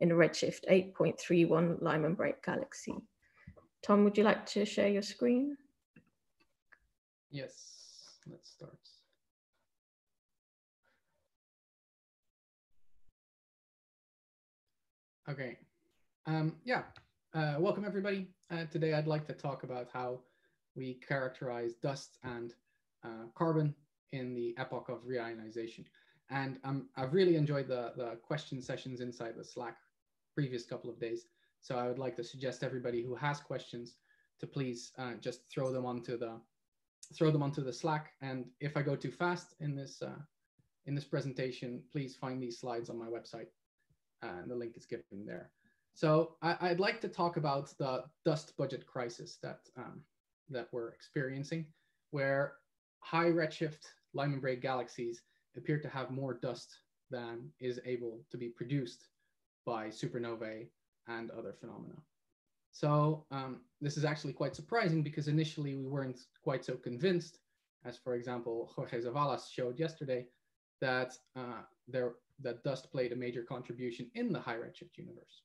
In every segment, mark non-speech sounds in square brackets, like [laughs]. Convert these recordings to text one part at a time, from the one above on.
in redshift 8.31 Lyman Break galaxy. Tom, would you like to share your screen? Yes, let's start. Okay, um, yeah, uh, welcome everybody. Uh, today I'd like to talk about how we characterize dust and uh, carbon in the epoch of reionization. And um, I've really enjoyed the, the question sessions inside the Slack previous couple of days. So I would like to suggest everybody who has questions to please uh, just throw them onto the throw them onto the Slack. And if I go too fast in this uh, in this presentation, please find these slides on my website. and the link is given there. So I, would like to talk about the dust budget crisis that um, that we're experiencing, where high redshift Lyman Break galaxies appear to have more dust than is able to be produced by supernovae and other phenomena. So um, this is actually quite surprising because initially we weren't quite so convinced, as for example, Jorge Zavalas showed yesterday, that uh, there that dust played a major contribution in the high redshift universe.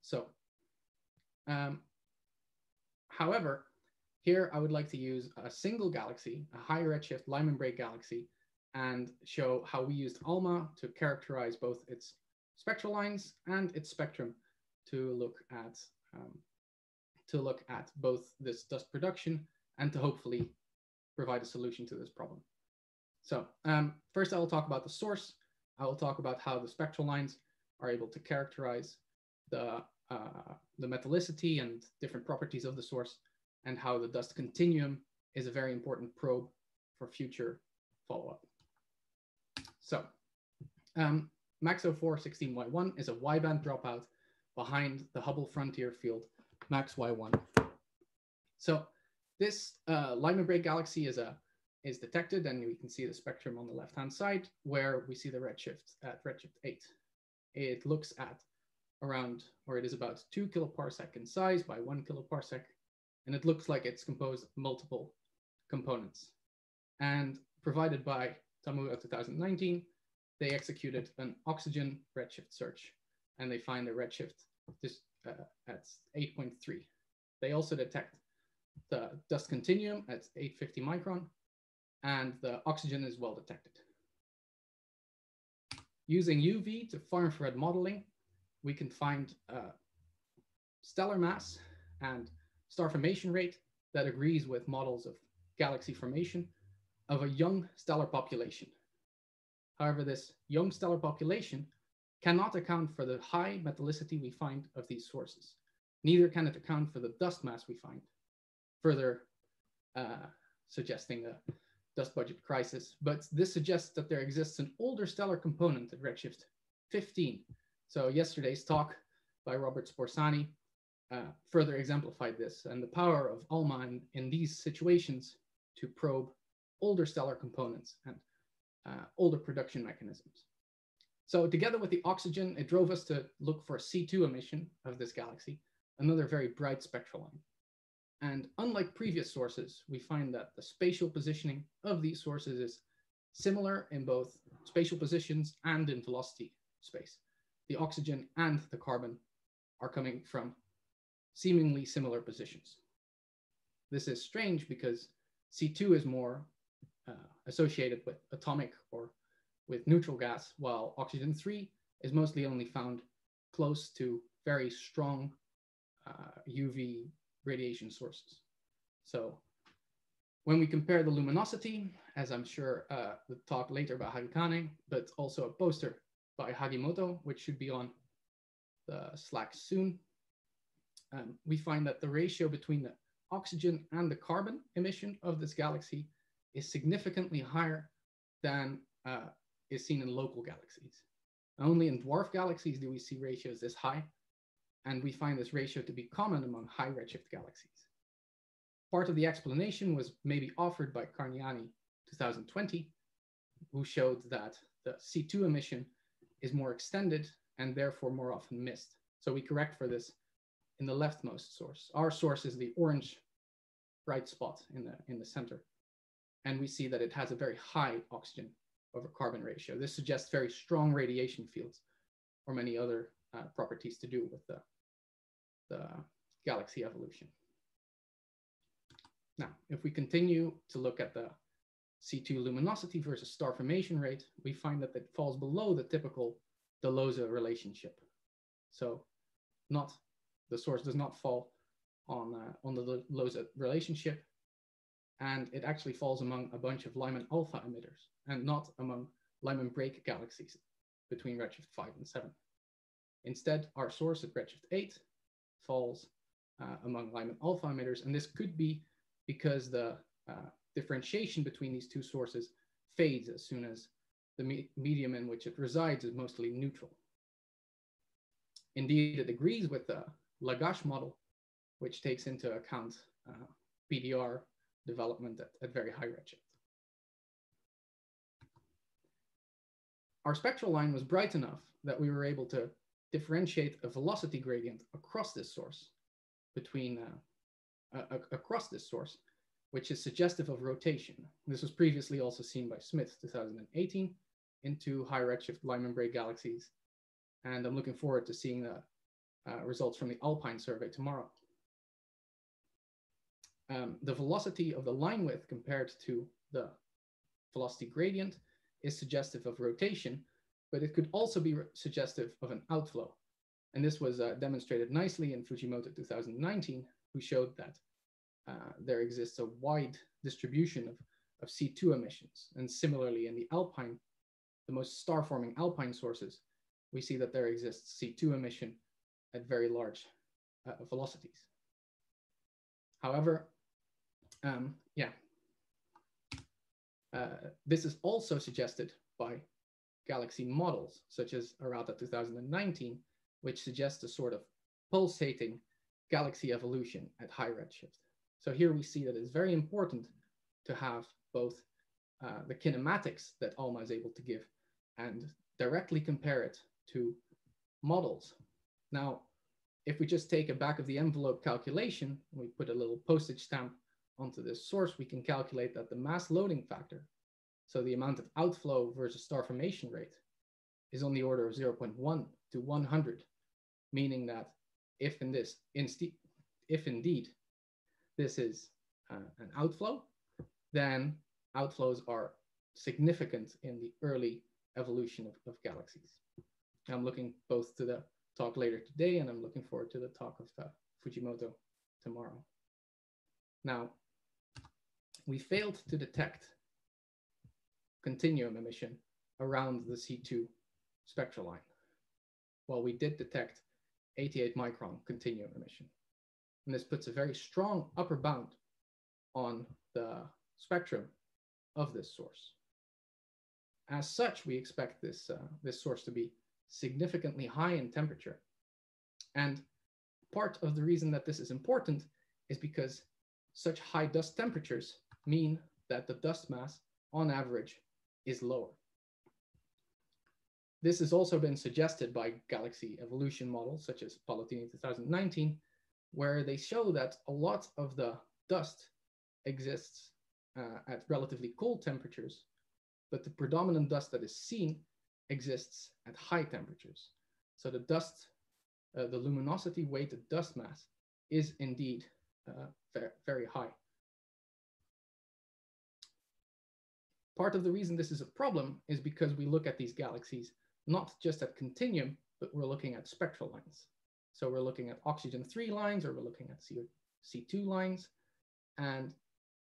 So, um, however, here I would like to use a single galaxy, a high redshift Lyman Break galaxy, and show how we used ALMA to characterize both its spectral lines and its spectrum to look at um, to look at both this dust production and to hopefully provide a solution to this problem. So um, first I will talk about the source. I will talk about how the spectral lines are able to characterize the, uh, the metallicity and different properties of the source and how the dust continuum is a very important probe for future follow-up. So um, MACS 0416Y1 is a Y-band dropout behind the Hubble Frontier Field MACS Y1. So this uh, Lyman Break galaxy is a is detected, and we can see the spectrum on the left-hand side, where we see the redshift at redshift 8. It looks at around, or it is about 2 kiloparsec in size by 1 kiloparsec, and it looks like it's composed of multiple components. And provided by Tamura 2019, they executed an oxygen redshift search, and they find the redshift uh, at 8.3. They also detect the dust continuum at 850 micron, and the oxygen is well detected. Using UV to far infrared modeling, we can find uh, stellar mass and star formation rate that agrees with models of galaxy formation of a young stellar population. However, this young stellar population cannot account for the high metallicity we find of these sources. Neither can it account for the dust mass we find, further uh, suggesting a dust budget crisis. But this suggests that there exists an older stellar component at redshift 15. So yesterday's talk by Robert Sporsani uh, further exemplified this and the power of ALMA in, in these situations to probe older stellar components and uh, older production mechanisms. So together with the oxygen, it drove us to look for a C2 emission of this galaxy, another very bright spectral line. And unlike previous sources, we find that the spatial positioning of these sources is similar in both spatial positions and in velocity space. The oxygen and the carbon are coming from seemingly similar positions. This is strange because C2 is more associated with atomic or with neutral gas, while oxygen 3 is mostly only found close to very strong uh, UV radiation sources. So when we compare the luminosity, as I'm sure uh, the talk later about Harikane, but also a poster by Hashimoto, which should be on the Slack soon, um, we find that the ratio between the oxygen and the carbon emission of this galaxy is significantly higher than uh, is seen in local galaxies. Only in dwarf galaxies do we see ratios this high, and we find this ratio to be common among high redshift galaxies. Part of the explanation was maybe offered by Carniani 2020, who showed that the C2 emission is more extended and therefore more often missed. So we correct for this in the leftmost source. Our source is the orange bright spot in the, in the center. And we see that it has a very high oxygen over carbon ratio. This suggests very strong radiation fields or many other uh, properties to do with the, the galaxy evolution. Now, if we continue to look at the C2 luminosity versus star formation rate, we find that it falls below the typical De Looze relationship. So not the source does not fall on, uh, on the De Looze relationship, and it actually falls among a bunch of Lyman alpha emitters and not among Lyman break galaxies between redshift 5 and 7. Instead, our source at redshift 8 falls uh, among Lyman alpha emitters, and this could be because the uh, differentiation between these two sources fades as soon as the me medium in which it resides is mostly neutral. Indeed, it agrees with the Lagache model, which takes into account uh, PDR development at, at very high redshift. Our spectral line was bright enough that we were able to differentiate a velocity gradient across this source between uh, uh, across this source, which is suggestive of rotation. This was previously also seen by Smit 2018 into high redshift Lyman Break galaxies. And I'm looking forward to seeing the uh, results from the Alpine survey tomorrow. Um, the velocity of the line width compared to the velocity gradient is suggestive of rotation, but it could also be suggestive of an outflow. And this was uh, demonstrated nicely in Fujimoto 2019, who showed that uh, there exists a wide distribution of, of C2 emissions. And similarly, in the alpine, the most star-forming alpine sources, we see that there exists C2 emission at very large uh, velocities. However, um, yeah, uh, this is also suggested by galaxy models, such as Arata 2019, which suggests a sort of pulsating galaxy evolution at high redshift. So here we see that it's very important to have both uh, the kinematics that ALMA is able to give and directly compare it to models. Now, if we just take a back of the envelope calculation, we put a little postage stamp onto this source, we can calculate that the mass loading factor, so the amount of outflow versus star formation rate, is on the order of 0.1 to 100, meaning that if in this, if indeed this is uh, an outflow, then outflows are significant in the early evolution of, of galaxies. I'm looking both to the talk later today and I'm looking forward to the talk of uh, Fujimoto tomorrow. Now, we failed to detect continuum emission around the C2 spectral line, while we did detect 88 micron continuum emission. And this puts a very strong upper bound on the spectrum of this source. As such, we expect this, uh, this source to be significantly high in temperature. And part of the reason that this is important is because such high dust temperatures mean that the dust mass, on average, is lower. This has also been suggested by galaxy evolution models such as Pallottini 2019, where they show that a lot of the dust exists uh, at relatively cold temperatures, but the predominant dust that is seen exists at high temperatures. So the dust, uh, the luminosity weighted dust mass is indeed uh, very high. Part of the reason this is a problem is because we look at these galaxies not just at continuum, but we're looking at spectral lines. So we're looking at oxygen 3 lines or we're looking at C2 lines. And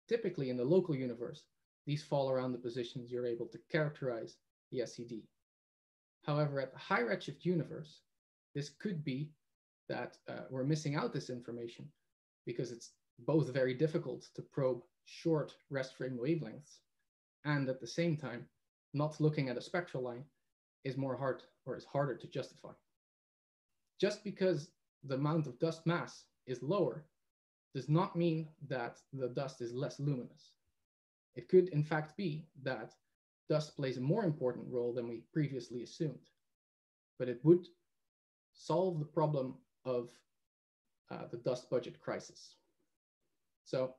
typically in the local universe, these fall around the positions you're able to characterize the SED. However, at the high redshift universe, this could be that uh, we're missing out this information because it's both very difficult to probe short rest frame wavelengths and at the same time, not looking at a spectral line is more hard or is harder to justify. Just because the amount of dust mass is lower does not mean that the dust is less luminous. It could in fact be that dust plays a more important role than we previously assumed, but it would solve the problem of uh, the dust budget crisis. So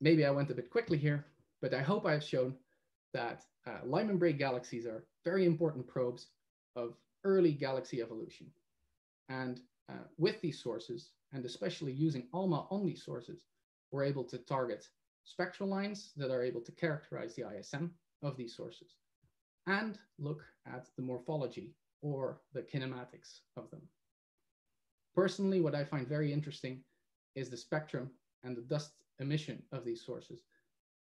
maybe I went a bit quickly here, but I hope I've shown that uh, Lyman break galaxies are very important probes of early galaxy evolution. And uh, with these sources, and especially using ALMA on these sources, we're able to target spectral lines that are able to characterize the ISM of these sources and look at the morphology or the kinematics of them. Personally, what I find very interesting is the spectrum and the dust emission of these sources.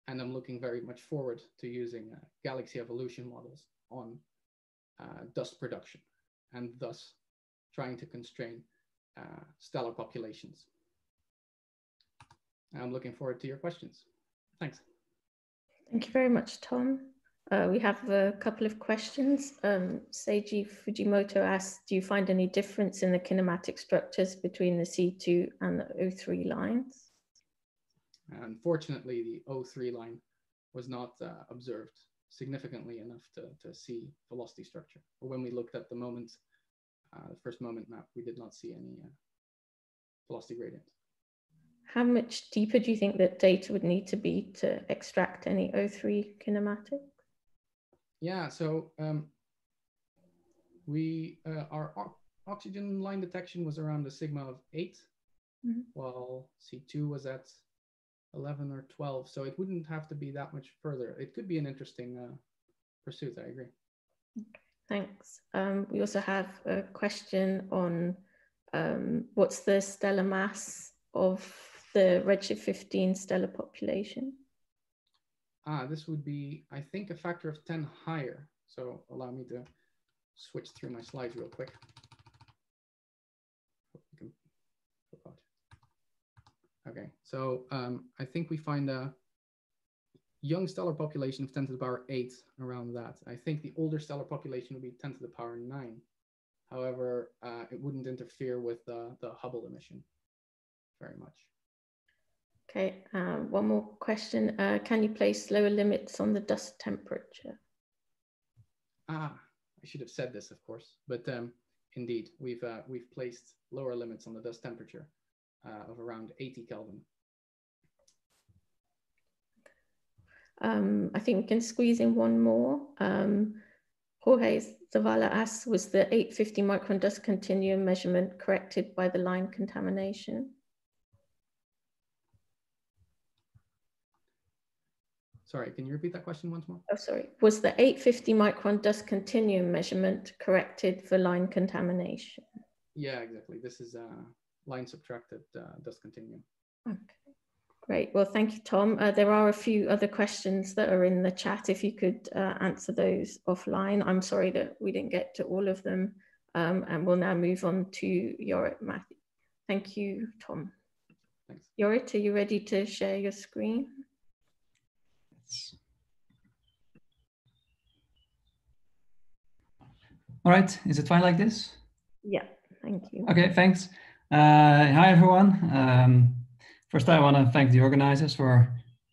And I'm looking very much forward to using uh, galaxy evolution models on uh, dust production and thus trying to constrain uh, stellar populations. I'm looking forward to your questions. Thanks. Thank you very much, Tom. Uh, we have a couple of questions. Um, Seiji Fujimoto asks, do you find any difference in the kinematic structures between the C2 and the O3 lines? Unfortunately, the O3 line was not uh, observed significantly enough to, to see velocity structure. Or when we looked at the moment, uh, the first moment map, we did not see any uh, velocity gradient. How much deeper do you think that data would need to be to extract any O3 kinematic? Yeah, so um, we uh, our oxygen line detection was around a sigma of 8 mm-hmm. while C2 was at 11 or 12. So it wouldn't have to be that much further. It could be an interesting uh, pursuit. I agree. Thanks. Um, we also have a question on um, what's the stellar mass of the Redshift 15 stellar population? Ah, this would be, I think, a factor of 10 higher. So allow me to switch through my slides real quick. Okay, so um, I think we find a young stellar population of 10 to the power 8 around that. I think the older stellar population would be 10 to the power 9. However, uh, it wouldn't interfere with uh, the Hubble emission very much. Okay, um, one more question. Uh, can you place lower limits on the dust temperature? Ah, I should have said this, of course, but um, indeed, we've uh, we've placed lower limits on the dust temperature uh, of around 80 Kelvin. Um, I think we can squeeze in one more. Um, Jorge Zavala asks, was the 850 micron dust continuum measurement corrected by the line contamination? Sorry, can you repeat that question once more? Oh, sorry. Was the 850 micron dust continuum measurement corrected for line contamination? Yeah, exactly. This is a line subtracted uh, dust continuum. Okay, great. Well, thank you, Tom. Uh, there are a few other questions that are in the chat. If you could uh, answer those offline. I'm sorry that we didn't get to all of them. Um, and we'll now move on to Jorryt Matthee. Thank you, Tom. Thanks. Jorryt, are you ready to share your screen? All right, is it fine like this? Yeah, thank you. Okay, thanks. Uh, hi, everyone. Um, first, I want to thank the organizers for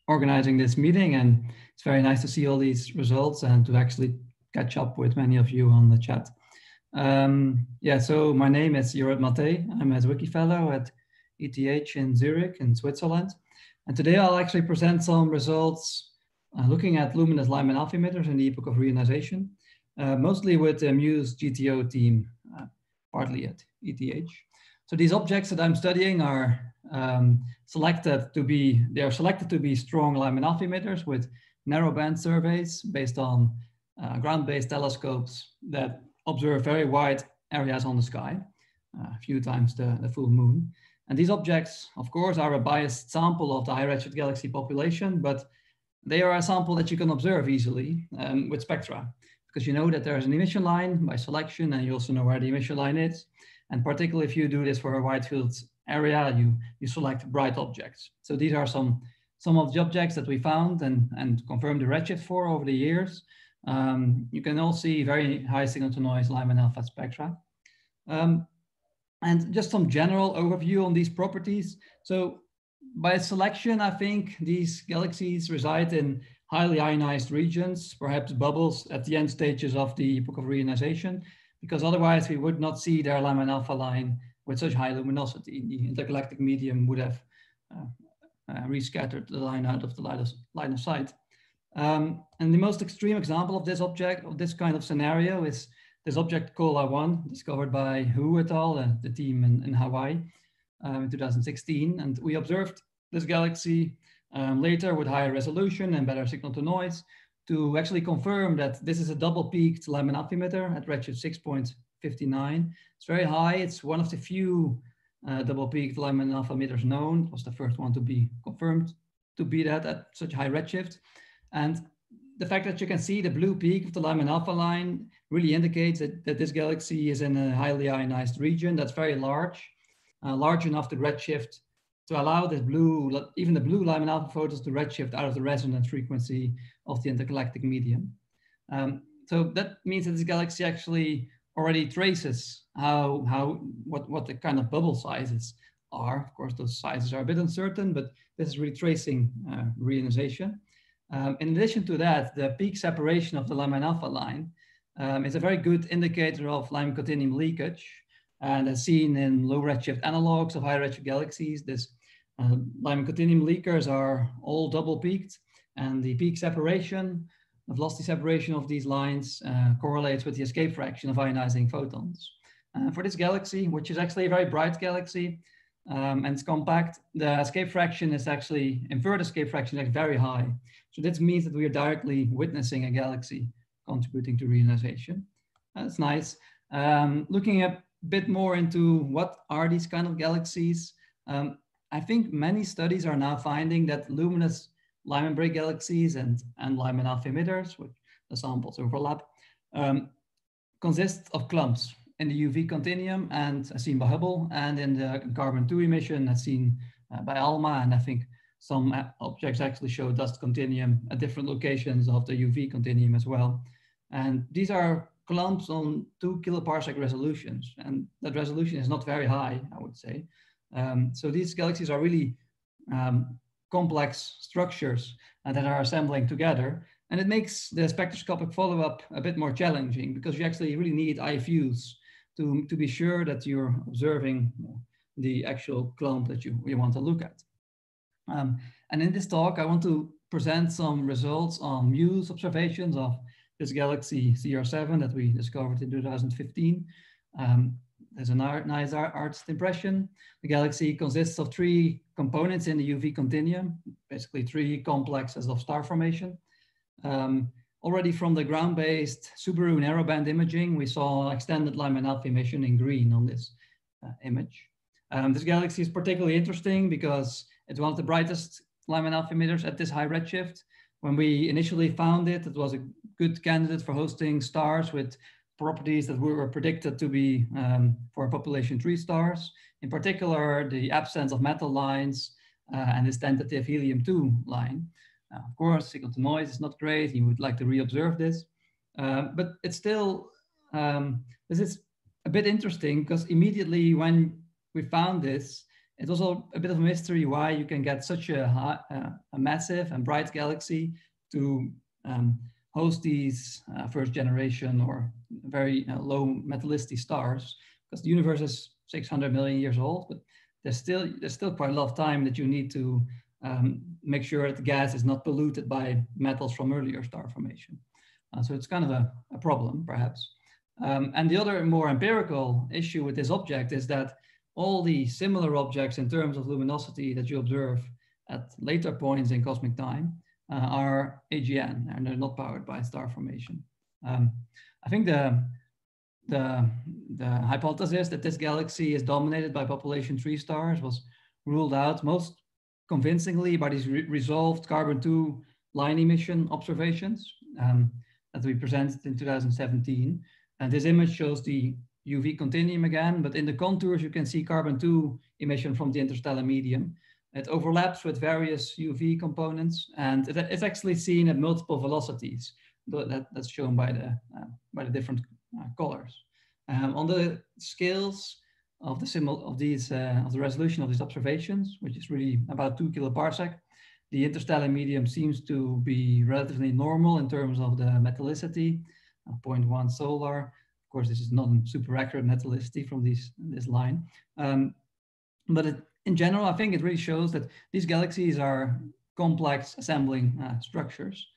organizing this meeting, and it's very nice to see all these results and to actually catch up with many of you on the chat. Um, yeah, so my name is Jorryt Matthee. I'm a Zwicky Fellow at ETH in Zurich in Switzerland. And today I'll actually present some results uh, looking at luminous Lyman alpha emitters in the epoch of reionization, uh, mostly with the MUSE GTO team, uh, partly at ETH. So these objects that I'm studying are um, selected to be, they are selected to be strong Lyman alpha emitters with narrow band surveys based on uh, ground-based telescopes that observe very wide areas on the sky, uh, a few times the, the full moon. And these objects, of course, are a biased sample of the high redshift galaxy population, but they are a sample that you can observe easily um, with spectra because you know that there's an emission line by selection and you also know where the emission line is. And particularly if you do this for a wide field area, you, you select bright objects. So these are some, some of the objects that we found and, and confirmed the redshift for over the years. Um, you can all see very high signal to noise Lyman alpha spectra. Um, and just some general overview on these properties. So by selection, I think these galaxies reside in highly ionized regions, perhaps bubbles at the end stages of the epoch of reionization, because otherwise we would not see their Lyman alpha line with such high luminosity. The intergalactic medium would have uh, uh, rescattered the line out of the line of, line of sight. Um, and the most extreme example of this object, of this kind of scenario is this object COLA 1, discovered by Hu et al., uh, the team in, in Hawaii um, in 2016. And we observed this galaxy um, later with higher resolution and better signal to noise to actually confirm that this is a double peaked Lyman alpha emitter at redshift 6.59. It's very high. It's one of the few uh, double peaked Lyman alpha emitters known. It was the first one to be confirmed to be that at such high redshift. And the fact that you can see the blue peak of the Lyman alpha line really indicates that, that this galaxy is in a highly ionized region that's very large, uh, large enough to redshift to allow this blue, even the blue Lyman alpha photons to redshift out of the resonance frequency of the intergalactic medium. Um, so that means that this galaxy actually already traces how, how what, what the kind of bubble sizes are. Of course, those sizes are a bit uncertain, but this is really tracing uh, reionization. Um, in addition to that, the peak separation of the Lyman alpha line um, is a very good indicator of Lyman continuum leakage. And as seen in low redshift analogs of high redshift galaxies, this uh, continuum leakers are all double peaked and the peak separation, the velocity separation of these lines uh, correlates with the escape fraction of ionizing photons. Uh, for this galaxy, which is actually a very bright galaxy um, and it's compact, the escape fraction is actually, inverted escape fraction is very high. So this means that we are directly witnessing a galaxy contributing to reionization. That's nice. Um, looking a bit more into what are these kind of galaxies, um, I think many studies are now finding that luminous Lyman break galaxies and, and Lyman alpha emitters, which the samples overlap, um, consist of clumps in the UV continuum and as seen by Hubble and in the carbon 2 emission as seen uh, by ALMA. And I think some objects actually show dust continuum at different locations of the UV continuum as well. And these are clumps on two kiloparsec resolutions. And that resolution is not very high, I would say. Um, so these galaxies are really um, complex structures uh, that are assembling together. And it makes the spectroscopic follow-up a bit more challenging because you actually really need IFUs to, to be sure that you're observing the actual clump that you, you want to look at. Um, and in this talk, I want to present some results on Muse observations of this galaxy CR7 that we discovered in 2015. Um, there's a nice artist impression. The galaxy consists of three components in the UV continuum, basically three complexes of star formation. Um, already from the ground-based Subaru narrowband imaging, we saw extended Lyman alpha emission in green on this uh, image. Um, this galaxy is particularly interesting because it's one of the brightest Lyman alpha emitters at this high redshift. When we initially found it, it was a good candidate for hosting stars with properties that were predicted to be um, for population three stars. In particular, the absence of metal lines uh, and this tentative helium-2 line. Of course, signal to noise is not great. You would like to reobserve this. Uh, but it's still, um, this is a bit interesting because immediately when we found this, it was a bit of a mystery why you can get such a, high, uh, a massive and bright galaxy to um, host these uh, first generation or very low metallicity stars because the universe is 600 million years old, but there's still, there's still quite a lot of time that you need to um, make sure that the gas is not polluted by metals from earlier star formation. Uh, so it's kind of a, a problem, perhaps. Um, and the other more empirical issue with this object is that all the similar objects in terms of luminosity that you observe at later points in cosmic time are AGN and they're not powered by star formation. Um, I think the, the, the hypothesis that this galaxy is dominated by population tree stars was ruled out most convincingly by these re resolved carbon-2 line emission observations um, that we presented in 2017. And this image shows the UV continuum again, but in the contours, you can see carbon-2 emission from the interstellar medium. It overlaps with various UV components, and it, it's actually seen at multiple velocities. That, that's shown by the, uh, by the different uh, colors. Um, on the scales of the symbol of these uh, of the resolution of these observations, which is really about two kiloparsec, the interstellar medium seems to be relatively normal in terms of the metallicity, uh, 0.1 solar, Of course, this is not super accurate metallicity from these, this line. Um, but it, in general, I think it really shows that these galaxies are complex assembling uh, structures.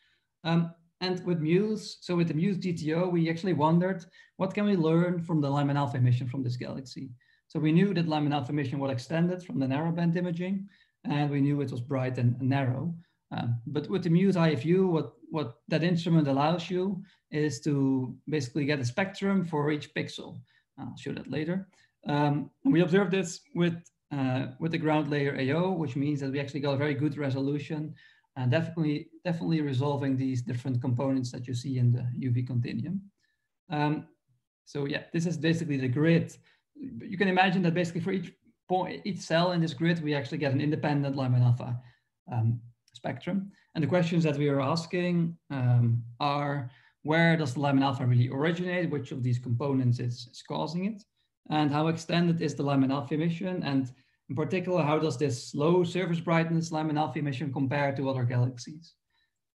Um, and with Muse, so with the Muse GTO, we actually wondered what can we learn from the Lyman alpha emission from this galaxy. So we knew that Lyman alpha emission was extended from the narrowband imaging, and we knew it was bright and narrow. Um, but with the Muse IFU, what, what that instrument allows you is to basically get a spectrum for each pixel. I'll show that later. Um, we observed this with, uh, with the ground layer AO, which means that we actually got a very good resolution and definitely, definitely resolving these different components that you see in the UV continuum. Um, so yeah, this is basically the grid. You can imagine that basically for each point, each cell in this grid, we actually get an independent Lyman alpha um, spectrum. And the questions that we are asking um, are, where does the Lyman alpha really originate? Which of these components is, is causing it? And how extended is the Lyman alpha emission? And in particular, how does this low surface brightness Lyman alpha emission compare to other galaxies?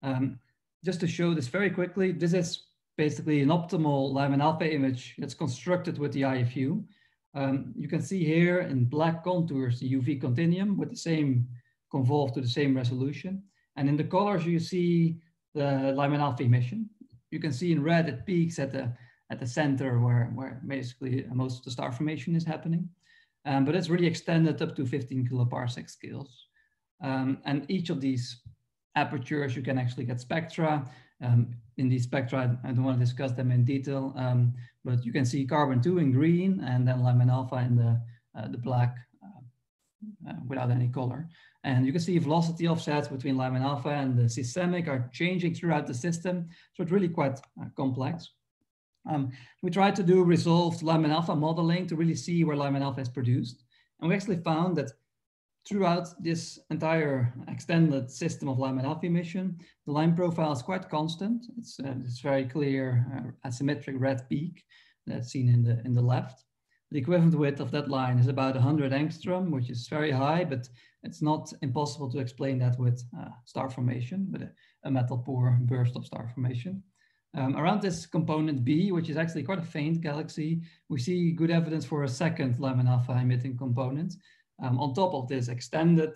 Um, just to show this very quickly, this is basically an optimal Lyman alpha image that's constructed with the IFU. Um, you can see here in black contours, the UV continuum with the same convolved to the same resolution. And in the colors, you see the Lyman alpha emission. You can see in red, it peaks at the, at the center where, where basically most of the star formation is happening. Um, but it's really extended up to 15 kiloparsec scales. Um, and each of these apertures, you can actually get spectra. Um, in these spectra, I don't want to discuss them in detail, um, but you can see carbon 2 in green and then Lyman alpha in the, uh, the black uh, uh, without any color. And you can see velocity offsets between Lyman alpha and the systemic are changing throughout the system. So it's really quite uh, complex. Um, we tried to do resolved Lyman alpha modeling to really see where Lyman alpha is produced. And we actually found that throughout this entire extended system of Lyman alpha emission, the line profile is quite constant. It's, uh, it's very clear uh, asymmetric red peak that's seen in the, in the left. The equivalent width of that line is about 100 angstrom, which is very high, but it's not impossible to explain that with uh, star formation, with a, a metal poor burst of star formation. Um, around this component B, which is actually quite a faint galaxy, we see good evidence for a second Lyman alpha emitting component um, on top of this extended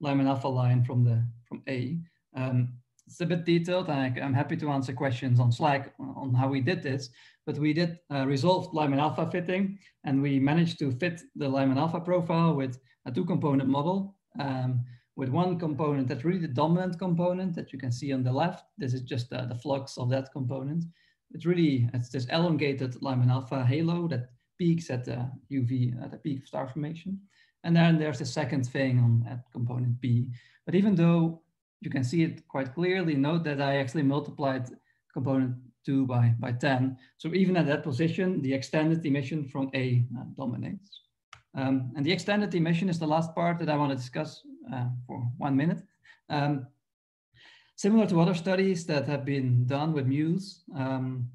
Lyman alpha line from the from A. Um, it's a bit detailed, and I, am happy to answer questions on Slack on how we did this. But we did uh, resolved Lyman alpha fitting, and we managed to fit the Lyman alpha profile with a two-component model. Um, with one component that's really the dominant component that you can see on the left. This is just uh, the flux of that component. It's really, it's this elongated Lyman alpha halo that peaks at the UV, at the peak of star formation. And then there's the second thing on at component B. But even though you can see it quite clearly, note that I actually multiplied component two by, by 10. So even at that position, the extended emission from A uh, dominates. Um, and the extended emission is the last part that I want to discuss uh, for one minute. Um, similar to other studies that have been done with Muse, um,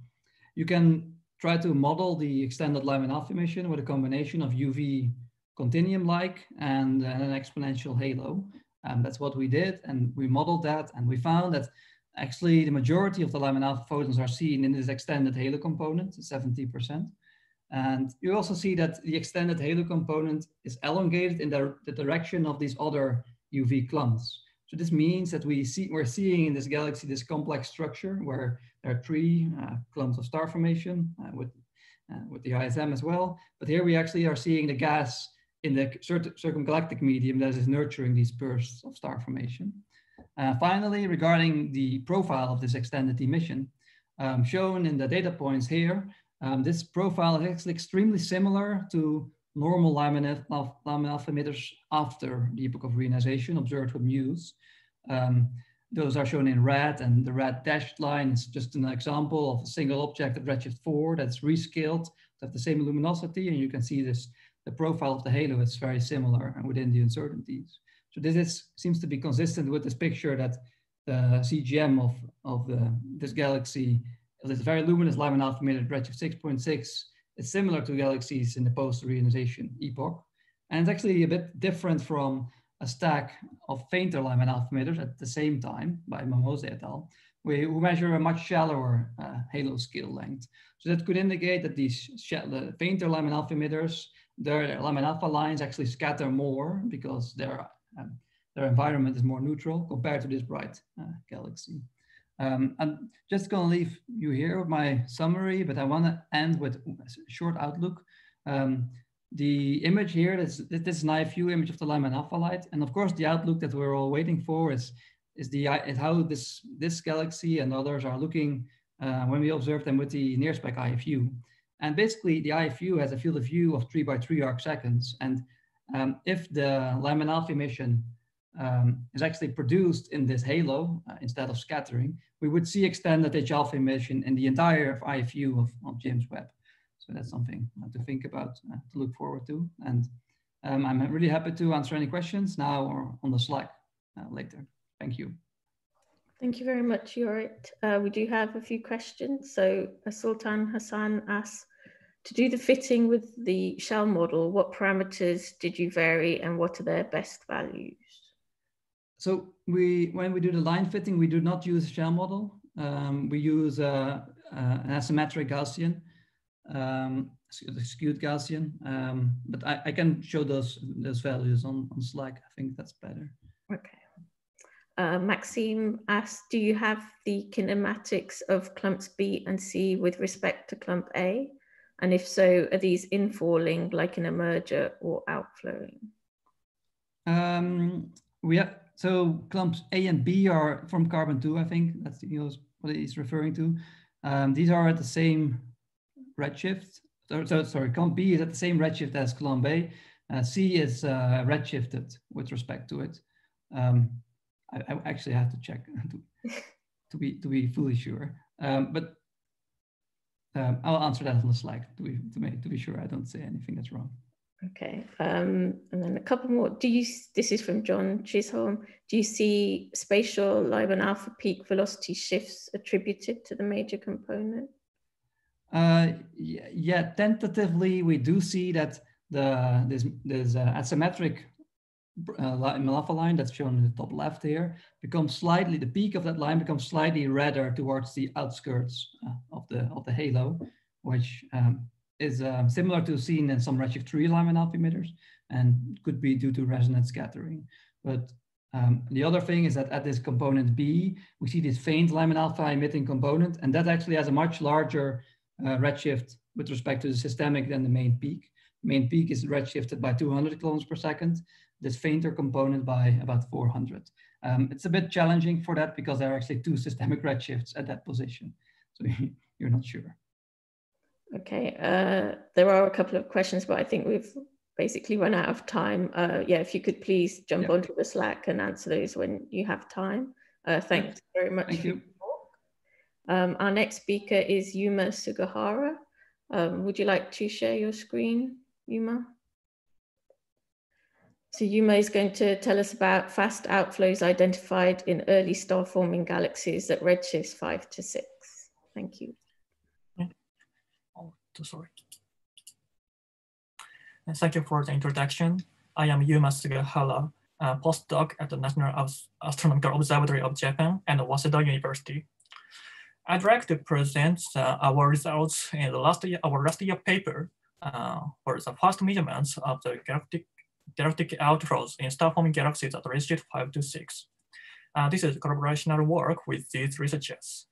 you can try to model the extended Lyman alpha emission with a combination of UV continuum-like and, and, an exponential halo. And that's what we did, and we modeled that, and we found that actually the majority of the Lyman alpha photons are seen in this extended halo component, 70%. And you also see that the extended halo component is elongated in the, the direction of these other UV clumps. So this means that we see, we're seeing in this galaxy this complex structure where there are three uh, clumps of star formation uh, with, uh, with the ISM as well. But here we actually are seeing the gas in the circumgalactic medium that is nurturing these bursts of star formation. Uh, finally, regarding the profile of this extended emission, um, shown in the data points here, um, this profile is actually extremely similar to normal Lyman alpha emitters after the epoch of reionization observed with Muse. Um, those are shown in red, and the red dashed line is just an example of a single object at redshift 4 that's rescaled to have the same luminosity, and you can see this, the profile of the halo is very similar and within the uncertainties. So this is, seems to be consistent with this picture that the CGM of, of the, this galaxy this very luminous Lyman alpha emitter redshift 6.6 is similar to galaxies in the post-reionization epoch. And it's actually a bit different from a stack of fainter Lyman alpha emitters at the same time by Momose et al., We measure a much shallower uh, halo scale length. So that could indicate that these the fainter Lyman alpha emitters, their Lyman alpha lines actually scatter more because their, um, their environment is more neutral compared to this bright uh, galaxy. Um, I'm just going to leave you here with my summary, but I want to end with a short outlook. Um, the image here, this, this is an IFU image of the Lyman alpha light. And of course, the outlook that we're all waiting for is, is, the, is how this, this galaxy and others are looking uh, when we observe them with the NIRSpec IFU. And basically, the IFU has a field of view of three by three arc seconds. And um, if the Lyman alpha emission um, is actually produced in this halo uh, instead of scattering, we would see extended H alpha emission in the entire IFU of, of James Webb. So that's something to think about, uh, to look forward to. And um, I'm really happy to answer any questions now or on the Slack uh, later. Thank you. Thank you very much, Jorryt. Uh, we do have a few questions. So uh, Sultan Hassan asks, to do the fitting with the shell model, what parameters did you vary and what are their best values? So we, when we do the line fitting, we do not use a shell model. Um, we use uh, uh, an asymmetric Gaussian, um, skewed Gaussian. Um, but I, I, can show those those values on, on Slack. I think that's better. Okay. Uh, Maxime asks, do you have the kinematics of clumps B and C with respect to clump A? And if so, are these infalling like in a merger or outflowing? Um, we have, so clumps A and B are from carbon two, I think that's what he's referring to. Um, these are at the same redshift. So, so, sorry, clump B is at the same redshift as clump A. Uh, C is uh, redshifted with respect to it. Um, I, I, actually have to check [laughs] to, to be to be fully sure. Um, but um, I'll answer that on the Slack to be to, make, to be sure I don't say anything that's wrong. Okay, um, and then a couple more. Do you? This is from John Chisholm. Do you see spatial Lyman alpha peak velocity shifts attributed to the major component? Uh, yeah, tentatively we do see that the this this uh, asymmetric uh, alpha line that's shown in the top left here becomes slightly the peak of that line becomes slightly redder towards the outskirts uh, of the of the halo, which um, is um, similar to seen in some redshift 3 Lyman alpha emitters and could be due to resonance scattering. But um, the other thing is that at this component B, we see this faint Lyman alpha emitting component, and that actually has a much larger uh, redshift with respect to the systemic than the main peak. Main peak is redshifted by 200 kilometers per second, this fainter component by about 400. Um, it's a bit challenging for that because there are actually two systemic redshifts at that position. So [laughs] you're not sure. Okay, uh, there are a couple of questions, but I think we've basically run out of time. Uh, yeah, if you could please jump yeah. onto the Slack and answer those when you have time. Uh, thanks yeah. very much. Thank you. Um, our next speaker is Yuma Sugahara. Um, would you like to share your screen, Yuma? So Yuma is going to tell us about fast outflows identified in early star-forming galaxies at redshifts five to six. Thank you sorry. And thank you for the introduction. I am Yuma Sugahara, a postdoc at the National Astronomical Observatory of Japan and Waseda University. I'd like to present uh, our results in the last year, our last year paper uh, for the first measurements of the galactic, galactic outflows in star-forming galaxies at redshift 5 to 6. Uh, this is collaborational work with these researchers.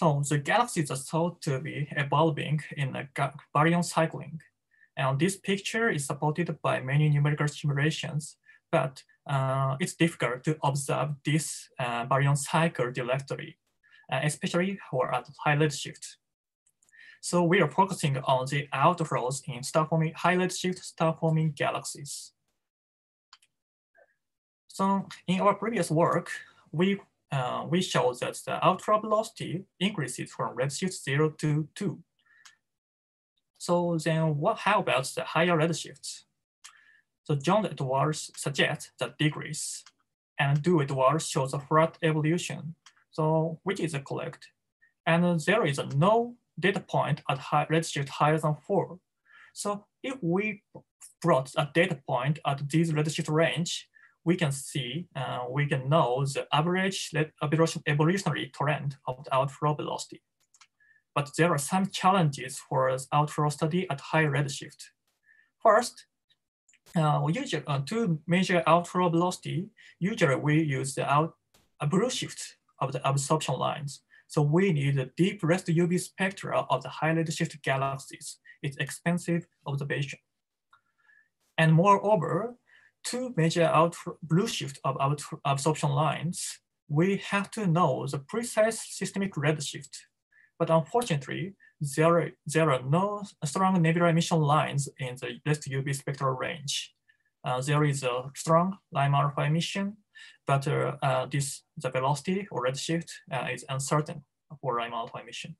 So the galaxies are thought to be evolving in a baryon cycling. And this picture is supported by many numerical simulations, but uh, it's difficult to observe this uh, baryon cycle directly, uh, especially for at high redshift. So we are focusing on the outflows in star-forming high redshift star-forming galaxies. So in our previous work, we uh, we show that the outflow velocity increases from redshift 0 to 2. So then what, how about the higher redshifts? So John al. suggests that decrease, and et al. shows a flat evolution, so which is correct. And there is no data point at high redshift higher than 4. So if we brought a data point at this redshift range, we can see, uh, we can know the average evolutionary trend of the outflow velocity. But there are some challenges for outflow study at high redshift. First, uh, usually uh, to measure outflow velocity, usually we use the out, a blue shift of the absorption lines. So we need a deep rest UV spectra of the high redshift galaxies. It's expensive observation. And moreover, to measure out blue shift of absorption lines, we have to know the precise systemic redshift. But unfortunately, there, there are no strong nebula emission lines in the rest UV spectral range. Uh, there is a strong Lyman alpha emission, but uh, uh, this the velocity or redshift uh, is uncertain for Lyman alpha emission.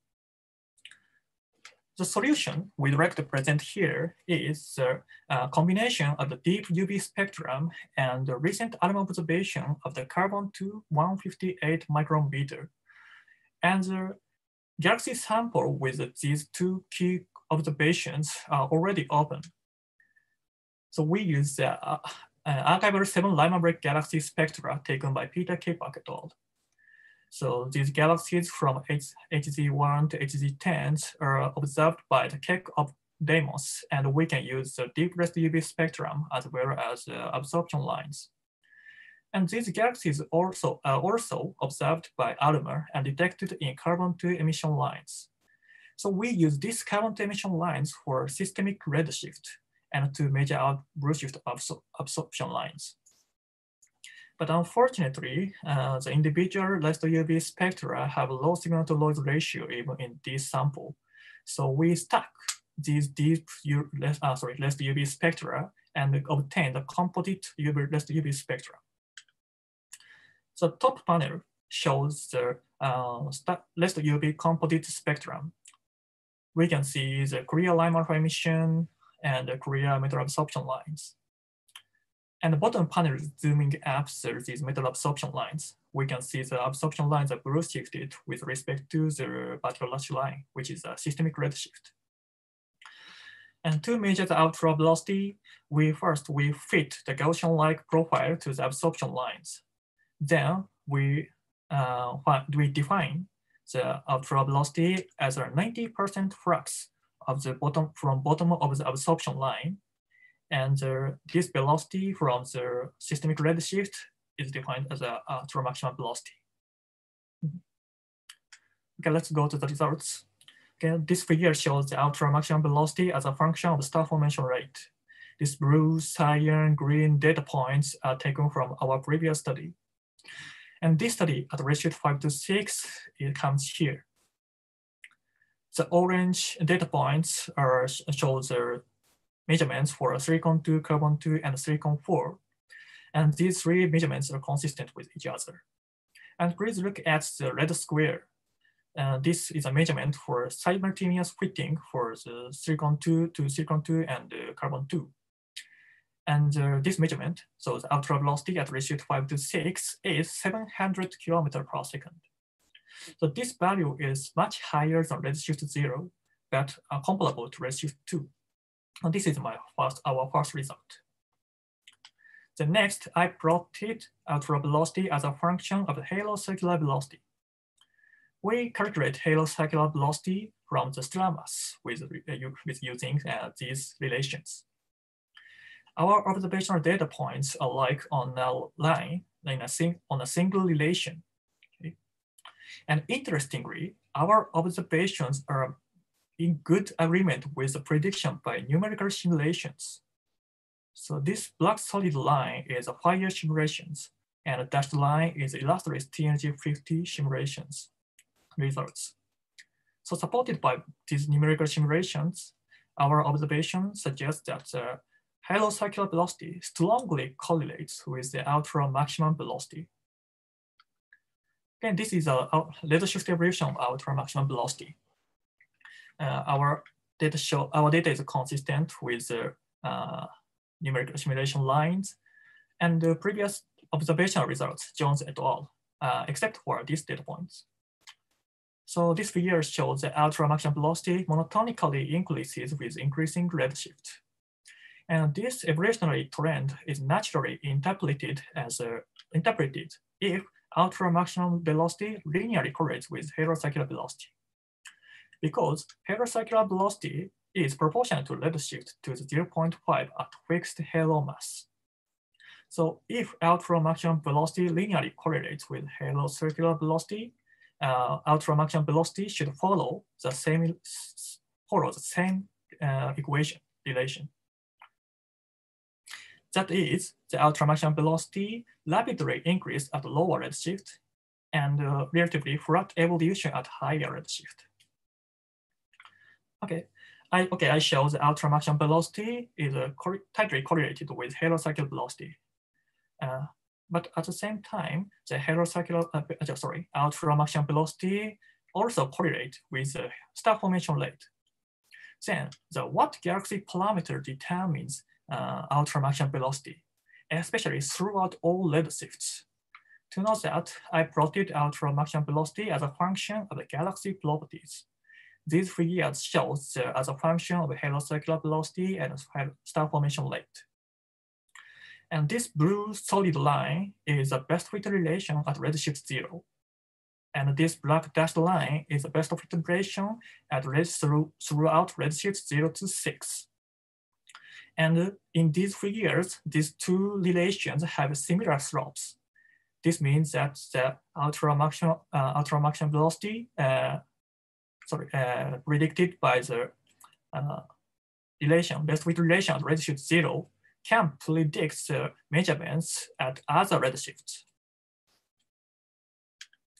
The solution we'd like to present here is the uh, combination of the deep UV spectrum and the recent ALMA observation of the carbon-2 158 micrometer. And the galaxy sample with these two key observations are already open. So we use the uh, uh, archival seven Lyman break galaxy spectra taken by Peter Capak et al. So these galaxies from HZ1 to HZ10 are observed by the Keck of Deimos, and we can use the deep rest UV spectrum as well as uh, absorption lines. And these galaxies also are also observed by ALMA and detected in carbon-2 emission lines. So we use these carbon-2 emission lines for systemic redshift and to measure out blueshift absor absorption lines. But unfortunately, uh, the individual rest UV spectra have low signal to noise ratio even in this sample. So we stack these deep U, uh, sorry, rest UV spectra and obtain the composite UV, rest UV spectra. The top panel shows the uh, rest UV composite spectrum. We can see the Korea alpha emission, and the Korea metal absorption lines. And the bottom panel is zooming after these metal absorption lines. We can see the absorption lines are blue shifted with respect to the lash line, which is a systemic redshift. And to measure the outflow velocity, we first we fit the Gaussian-like profile to the absorption lines. Then we uh, we define the outflow velocity as a 90% flux of the bottom from bottom of the absorption line. And uh, this velocity from the systemic redshift is defined as a, a true maximum velocity. Okay, let's go to the results. Okay, this figure shows the ultra maximum velocity as a function of the star formation rate. These blue, cyan, green data points are taken from our previous study. And this study at redshift 5 to 6, it comes here. The orange data points are show the measurements for silicon 2, carbon 2, and silicon 4. And these three measurements are consistent with each other. And please look at the red square. Uh, this is a measurement for simultaneous fitting for the silicon 2 to silicon 2 and uh, carbon 2. And uh, this measurement, so the ultra velocity at redshift 5 to 6 is 700 kilometer per second. So this value is much higher than redshift zero, but uh, comparable to redshift two. And this is my first, our first result. The next, I plotted ultra velocity as a function of the halo circular velocity. We calculate halo circular velocity from the mass with, uh, with using uh, these relations. Our observational data points are like on a line in a sing on a single relation. And interestingly, our observations are in good agreement with the prediction by numerical simulations. So this black solid line is a FIRE simulations, and the dashed line is Illustris TNG 50 simulations results. So supported by these numerical simulations, our observation suggests that the halo circular velocity strongly correlates with the ultra maximum velocity Again, this is a, uh, a little shift evolution of our maximum velocity. Uh, our data show our data is consistent with the uh, numerical simulation lines and the previous observational results, Jones et al., uh, except for these data points. So this figure shows the ultra maximum velocity monotonically increases with increasing redshift. And this evolutionary trend is naturally interpreted as a, interpreted if ultra maximum velocity linearly correlates with circular velocity. Because halo circular velocity is proportional to redshift to the 0.5 at fixed halo mass. So if ultra maximum velocity linearly correlates with halo circular velocity, uh, maximum velocity should follow the same follow the same uh, equation relation. That is, the ultra maximum velocity rapidly increase at lower redshift and uh, relatively flat evolution at higher redshift. Okay, I okay I show the ultra maximum velocity is uh, tightly correlated with halo circular velocity. Uh, but at the same time, the halo circular uh, uh sorry ultra velocity also correlate with the star formation rate. Then the what galaxy parameter determines uh, ultra maximum velocity, especially throughout all redshifts. To know that, I plotted ultra maximum velocity as a function of the galaxy properties. These figures show the, as a function of halo circular velocity and star formation rate. And this blue solid line is the best fit relation at redshift zero. And this black dashed line is the best fit relation at red through, throughout redshift zero to six. And in these figures, these two relations have similar slopes. This means that the ultra maximum, uh, ultra maximum velocity, uh, sorry, uh, predicted by the uh, relation, best fit relation at redshift zero can predict the measurements at other redshifts.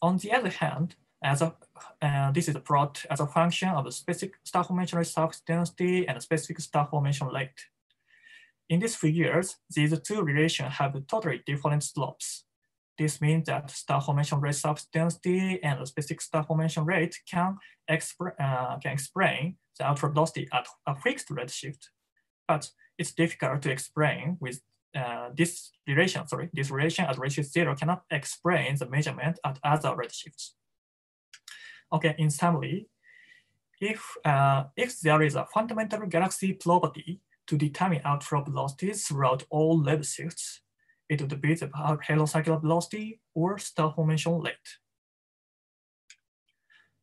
On the other hand, as a, uh, this is a plot as a function of the specific star formation surface density and specific star formation rate. In these figures, these two relations have totally different slopes. This means that star formation rate surface density and the specific star formation rate can, uh, can explain the ultra velocity at a fixed redshift. But it's difficult to explain with uh, this relation, sorry, this relation at redshift zero cannot explain the measurement at other redshifts. Okay, in summary, if, uh, if there is a fundamental galaxy property to determine outflow velocities throughout all redshifts, it would be the halo circular velocity or star formation rate.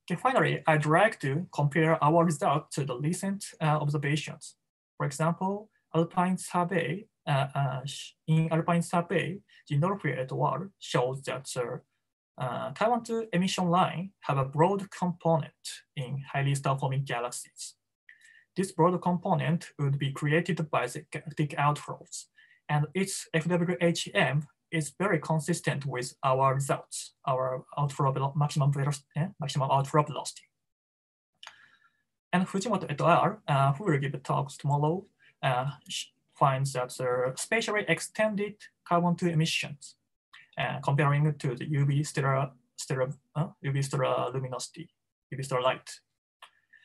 Okay, finally, I'd like to compare our result to the recent uh, observations. For example, Alpine survey, uh, uh, in Alpine survey, Ginolfi et al. shows that the uh, Taiwan 2 emission line have a broad component in highly star-forming galaxies. This broad component would be created by the galactic outflows, and its FWHM is very consistent with our results, our outflow maximum velocity, eh, maximum outflow velocity. And Fujimoto et al., uh, who will give talks tomorrow, uh, finds that the spatially extended carbon-2 emissions, uh, comparing to the UV stellar, stellar, uh, UV stellar luminosity, UV stellar light.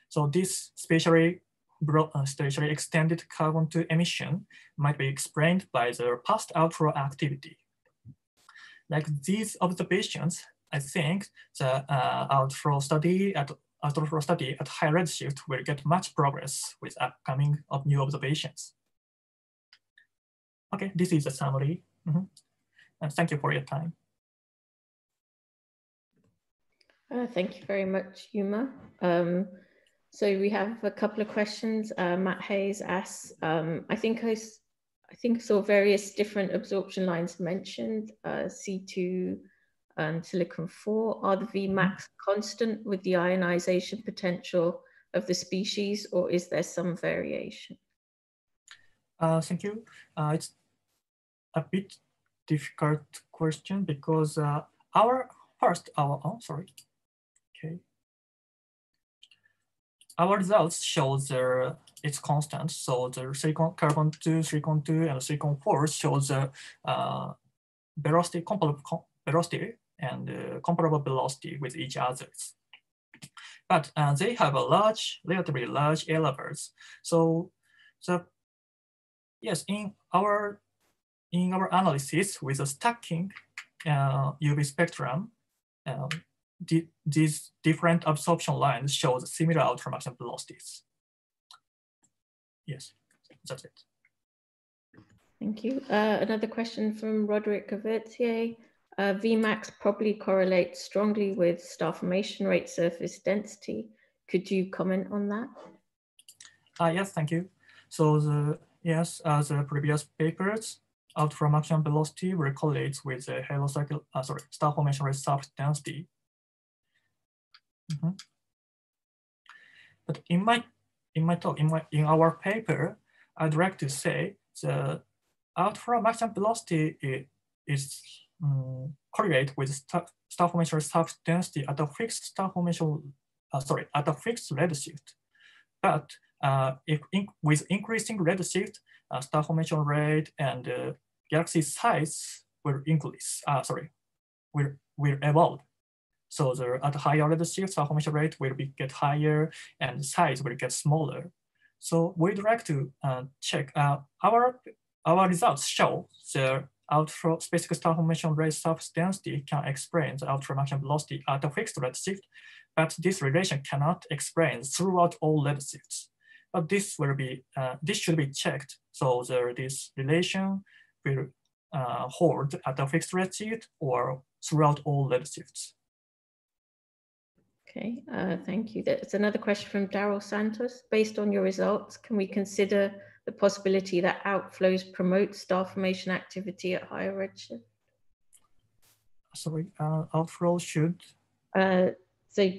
So this spatially, uh, extended carbon-2 emission might be explained by the past outflow activity. Like these observations, I think the uh, outflow study at astrophysical study at high redshift will get much progress with upcoming of new observations. Okay, this is a summary. Mm -hmm. And thank you for your time. Uh, thank you very much, Yuma. Um, so we have a couple of questions. Uh, Matt Hayes asks, um, I think I, I think saw various different absorption lines mentioned, uh, C2, and silicon 4? Are the Vmax mm-hmm. constant with the ionization potential of the species or is there some variation? Uh, thank you. Uh, it's a bit difficult question because uh, our first, our, oh, sorry, okay. Our results show the it's constant. So the silicon carbon two, silicon two, and silicon four shows the uh, velocity comparable velocity and uh, comparable velocity with each others. But uh, they have a large, relatively large levels. So the yes, in our in our analysis with a stacking uh, UV spectrum, um, the, these different absorption lines show similar ultramaximum velocities. Yes, that's it. Thank you. Uh, another question from Roderick Gavertier. Uh, Vmax probably correlates strongly with star formation rate surface density. Could you comment on that? Uh, yes, thank you. So the yes, as the previous papers ultra maximum velocity will correlate with the halo cycle, uh, sorry, star formation rate surface density. Mm -hmm. But in my in my talk, in my in our paper, I'd like to say the ultra maximum velocity is, is um, correlate with star, star formation surface density at a fixed star formation, uh, sorry, at a fixed redshift. But uh, if in, with increasing redshift, uh, star formation rate and uh, galaxy size will increase, uh, sorry, will, will evolve. So the, at higher redshift, star formation rate will be, get higher and size will get smaller. So we'd like to uh, check uh, our, our results show the ultra specific star formation rate surface density can explain the ultra maximum velocity at a fixed redshift, but this relation cannot explain throughout all redshifts. But this will be uh, this should be checked. So this relation will uh, hold at a fixed redshift or throughout all redshifts. Okay, uh, thank you. There's another question from Daryl Santos. Based on your results, can we consider the possibility that outflows promote star formation activity at higher redshift? Sorry, uh, outflow should? Uh, so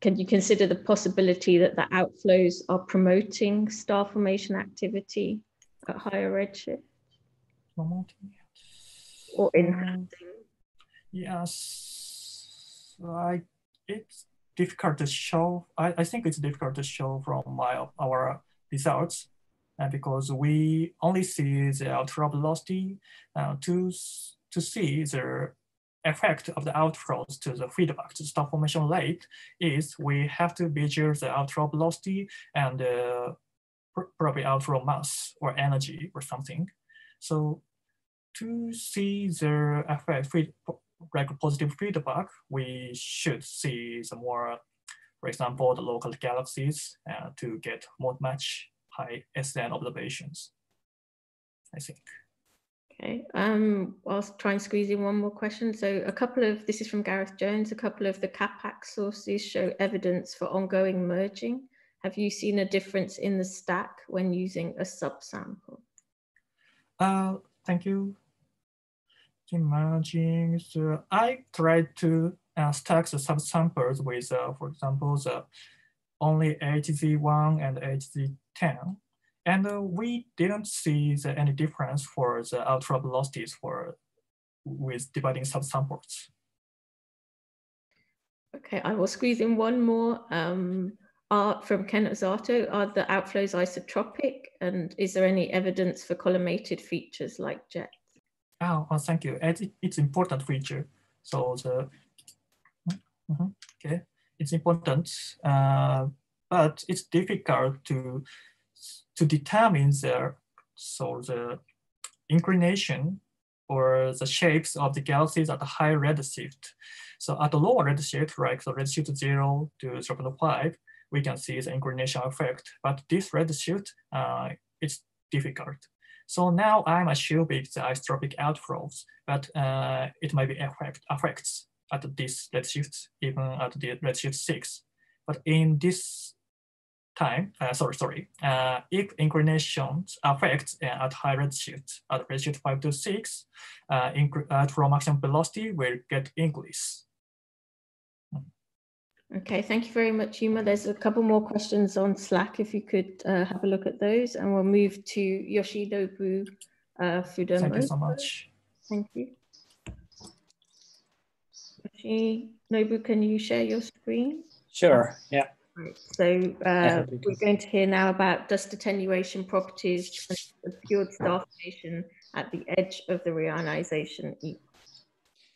can you consider the possibility that the outflows are promoting star formation activity at higher redshift? Promoting Or enhancing? Yes, I, it's difficult to show. I, I think it's difficult to show from my our results uh, because we only see the ultra velocity uh, to, to see the effect of the outflows to the feedback to star formation rate is we have to measure the outflow velocity and uh, probably outflow mass or energy or something. So to see the effect, feed, positive feedback, we should see some more, for example, the local galaxies uh, to get more much high SN observations, I think. Okay, um, I'll try and squeeze in one more question. So a couple of, this is from Gareth Jones, a couple of the Capak sources show evidence for ongoing merging. Have you seen a difference in the stack when using a subsample? Uh, thank you. Merging, so I tried to uh, stack the subsamples with, uh, for example, the only HZ1 and HZ10 and uh, we didn't see the, any difference for the ultra velocities for with dividing subsamples. Okay, I will squeeze in one more. Um, are from Ken Osato, are the outflows isotropic? And is there any evidence for collimated features like jets? Oh, oh thank you. It's important feature. So the, mm -hmm, okay, it's important, uh, but it's difficult to to determine the, so the inclination or the shapes of the galaxies at a high redshift. So at the lower redshift, like the redshift 0 to 0.5, we can see the inclination effect. But this redshift, uh, it's difficult. So now I'm assuming the isotropic outflows, but uh, it might be effect, effects at this redshift, even at the redshift 6. But in this time, uh, sorry, sorry, uh, if inclinations affect uh, at high redshift, at redshift 5 to 6, uh, at uh, maximum velocity will get increase. Okay, thank you very much, Yuma. There's a couple more questions on Slack if you could uh, have a look at those, and we'll move to Yoshinobu uh, Fudamo. Thank you so much. Thank you. Yoshinobu, can you share your screen? Sure, yeah. Right. So uh, we're going to hear now about dust attenuation properties of obscured star formation at the edge of the reionization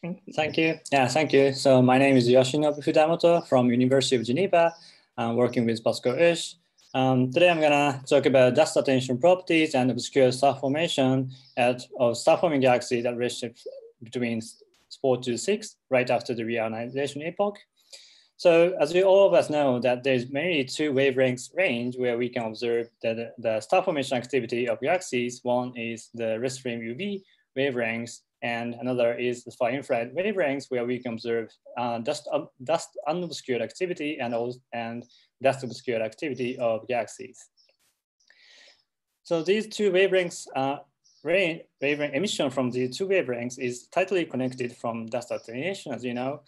Thank you. Thank you. Yeah, thank you. So my name is Yoshinobu Fudamoto from University of Geneva. I'm working with Pascal Oesch. Um, today I'm gonna talk about dust attenuation properties and obscure star formation at of star forming galaxies at redshift between 4 to 6, right after the reionization epoch. So as we all of us know that there's mainly two wavelengths range where we can observe that the star formation activity of galaxies. One is the rest-frame UV wavelengths and another is the far infrared wavelengths where we can observe uh, dust, uh, dust unobscured activity and, and dust obscured activity of galaxies. So these two wavelengths uh, ray wavelength emission from these two wavelengths is tightly connected from dust attenuation, as you know.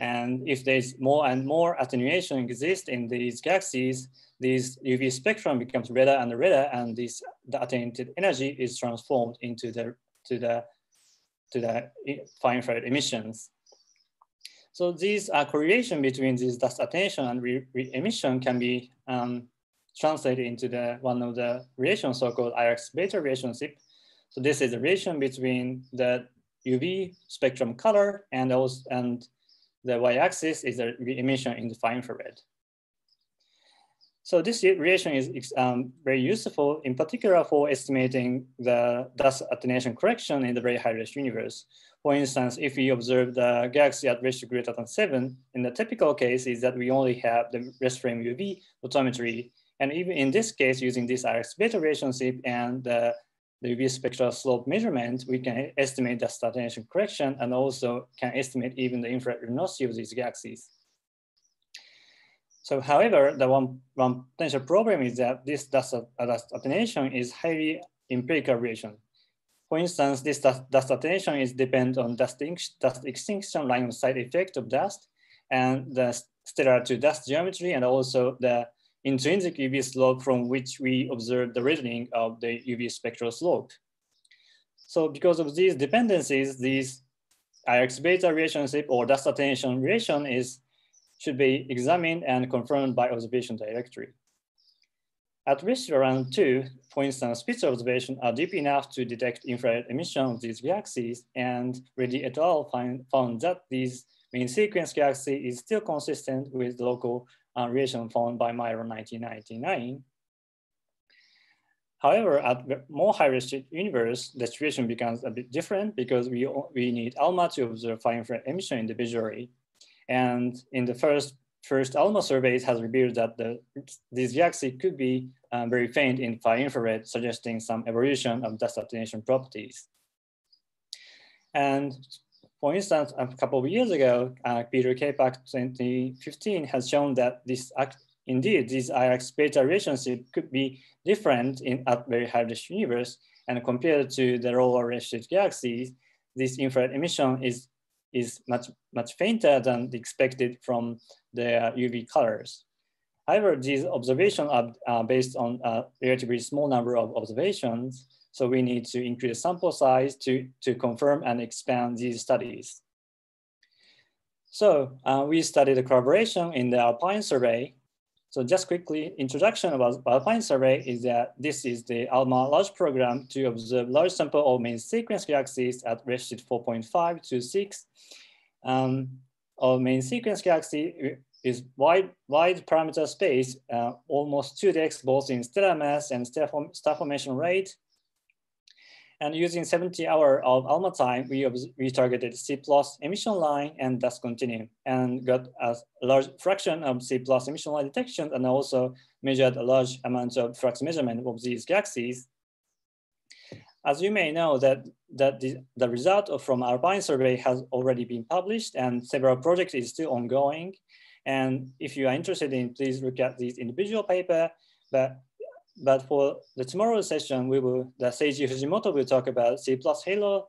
And if there's more and more attenuation exists in these galaxies, these UV spectrum becomes redder and redder, and this the attenuated energy is transformed into the to the to the far infrared emissions. So these uh, correlation between this dust attenuation and re, re emission can be um, translated into the one of the relations so-called IRX beta relationship. So this is the relation between the UV spectrum color and also and the y-axis is the emission in the far infrared. So this relation is um, very useful, in particular for estimating the dust attenuation correction in the very high-risk universe. For instance, if we observe the galaxy at redshift greater than seven, in the typical case is that we only have the rest frame UV photometry. And even in this case, using this IRX beta relationship and the, the UV spectral slope measurement, we can estimate the attenuation correction and also can estimate even the infrared luminosity of these galaxies. So however, the one, one potential problem is that this dust, dust attenuation is highly empirical relation. For instance, this dust, dust attenuation is dependent on dust, dust extinction line of sight effect of dust and the stellar to dust geometry and also the intrinsic UV slope from which we observe the reddening of the UV spectral slope. So because of these dependencies, these IX beta relationship or dust attenuation relation is should be examined and confirmed by observation directory. At risk around two, for instance, Spitzer observations are deep enough to detect infrared emission of these galaxies, and Reddy et al. Find, found that these main sequence galaxy is still consistent with the local uh, relation found by Meurer 1999. However, at more high-risk universe, the situation becomes a bit different because we, we need ALMA to observe far infrared emission individually. And in the first first ALMA surveys has revealed that the, this galaxy could be um, very faint in far infrared, suggesting some evolution of dust attenuation properties. And for instance, a couple of years ago, uh, Peter Capak 2015 has shown that this indeed this IRX beta relationship could be different in at very high risk universe and compared to the lower redshift galaxies, this infrared emission is is much, much fainter than expected from the UV colors. However, these observations are uh, based on a relatively small number of observations, so we need to increase sample size to, to confirm and expand these studies. So uh, we studied the collaboration in the Alpine survey so just quickly, introduction about Alpine survey is that this is the ALMA large program to observe large sample of main sequence galaxies at redshift 4.5 to 6. Um, our main sequence galaxy is wide, wide parameter space, uh, almost 2x both in stellar mass and star formation rate. And using 70 hour of ALMA time, we, we targeted C plus emission line and dust continuum and got a large fraction of C plus emission line detection and also measured a large amount of flux measurement of these galaxies. As you may know that, that the, the result of from our Alpine survey has already been published and several projects is still ongoing. And if you are interested in, please look at these individual paper, but but for the tomorrow session, we will, the Seiji Fujimoto will talk about C plus halo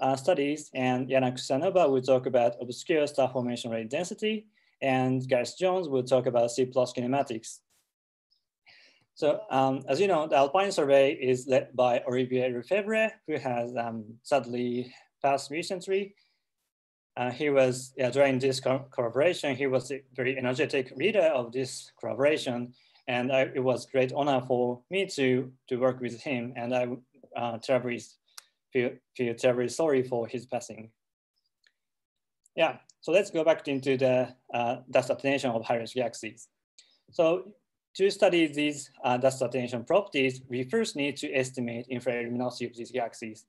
uh, studies and Yana Khusanova will talk about obscure star formation rate density and Gareth Jones will talk about C plus kinematics. So um, as you know, the Alpine survey is led by Olivier Le Fèvre, who has um, sadly passed recently. Uh, he was, yeah, during this co collaboration, he was a very energetic leader of this collaboration and I, it was great honor for me to to work with him. And I uh, terribly feel feel terribly sorry for his passing. Yeah, so let's go back into the uh, dust attenuation of high-risk galaxies. So to study these uh, dust attenuation properties, we first need to estimate infrared luminosity of these galaxies.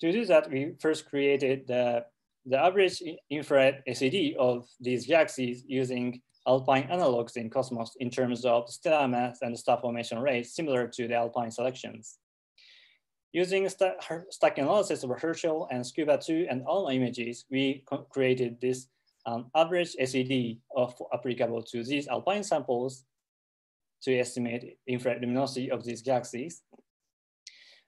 To do that, we first created the, the average infrared SED of these galaxies using alpine analogs in Cosmos in terms of stellar mass and star formation rates similar to the alpine selections. Using st stack analysis of Herschel and Scuba 2 and ALMA images, we created this um, average SED of applicable to these alpine samples to estimate infrared luminosity of these galaxies.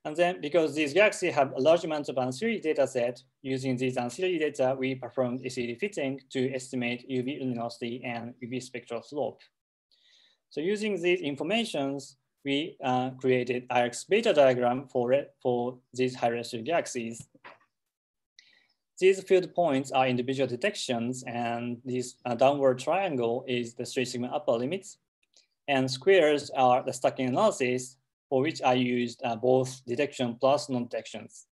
And then because these galaxies have a large amount of ancillary data set, using these ancillary data, we performed SED fitting to estimate UV luminosity and UV spectral slope. So using these informations, we uh, created IRX beta diagram for, it, for these high resolution galaxies. These field points are individual detections and this uh, downward triangle is the three sigma upper limits. And squares are the stacking analysis for which I used uh, both detection plus non-detections.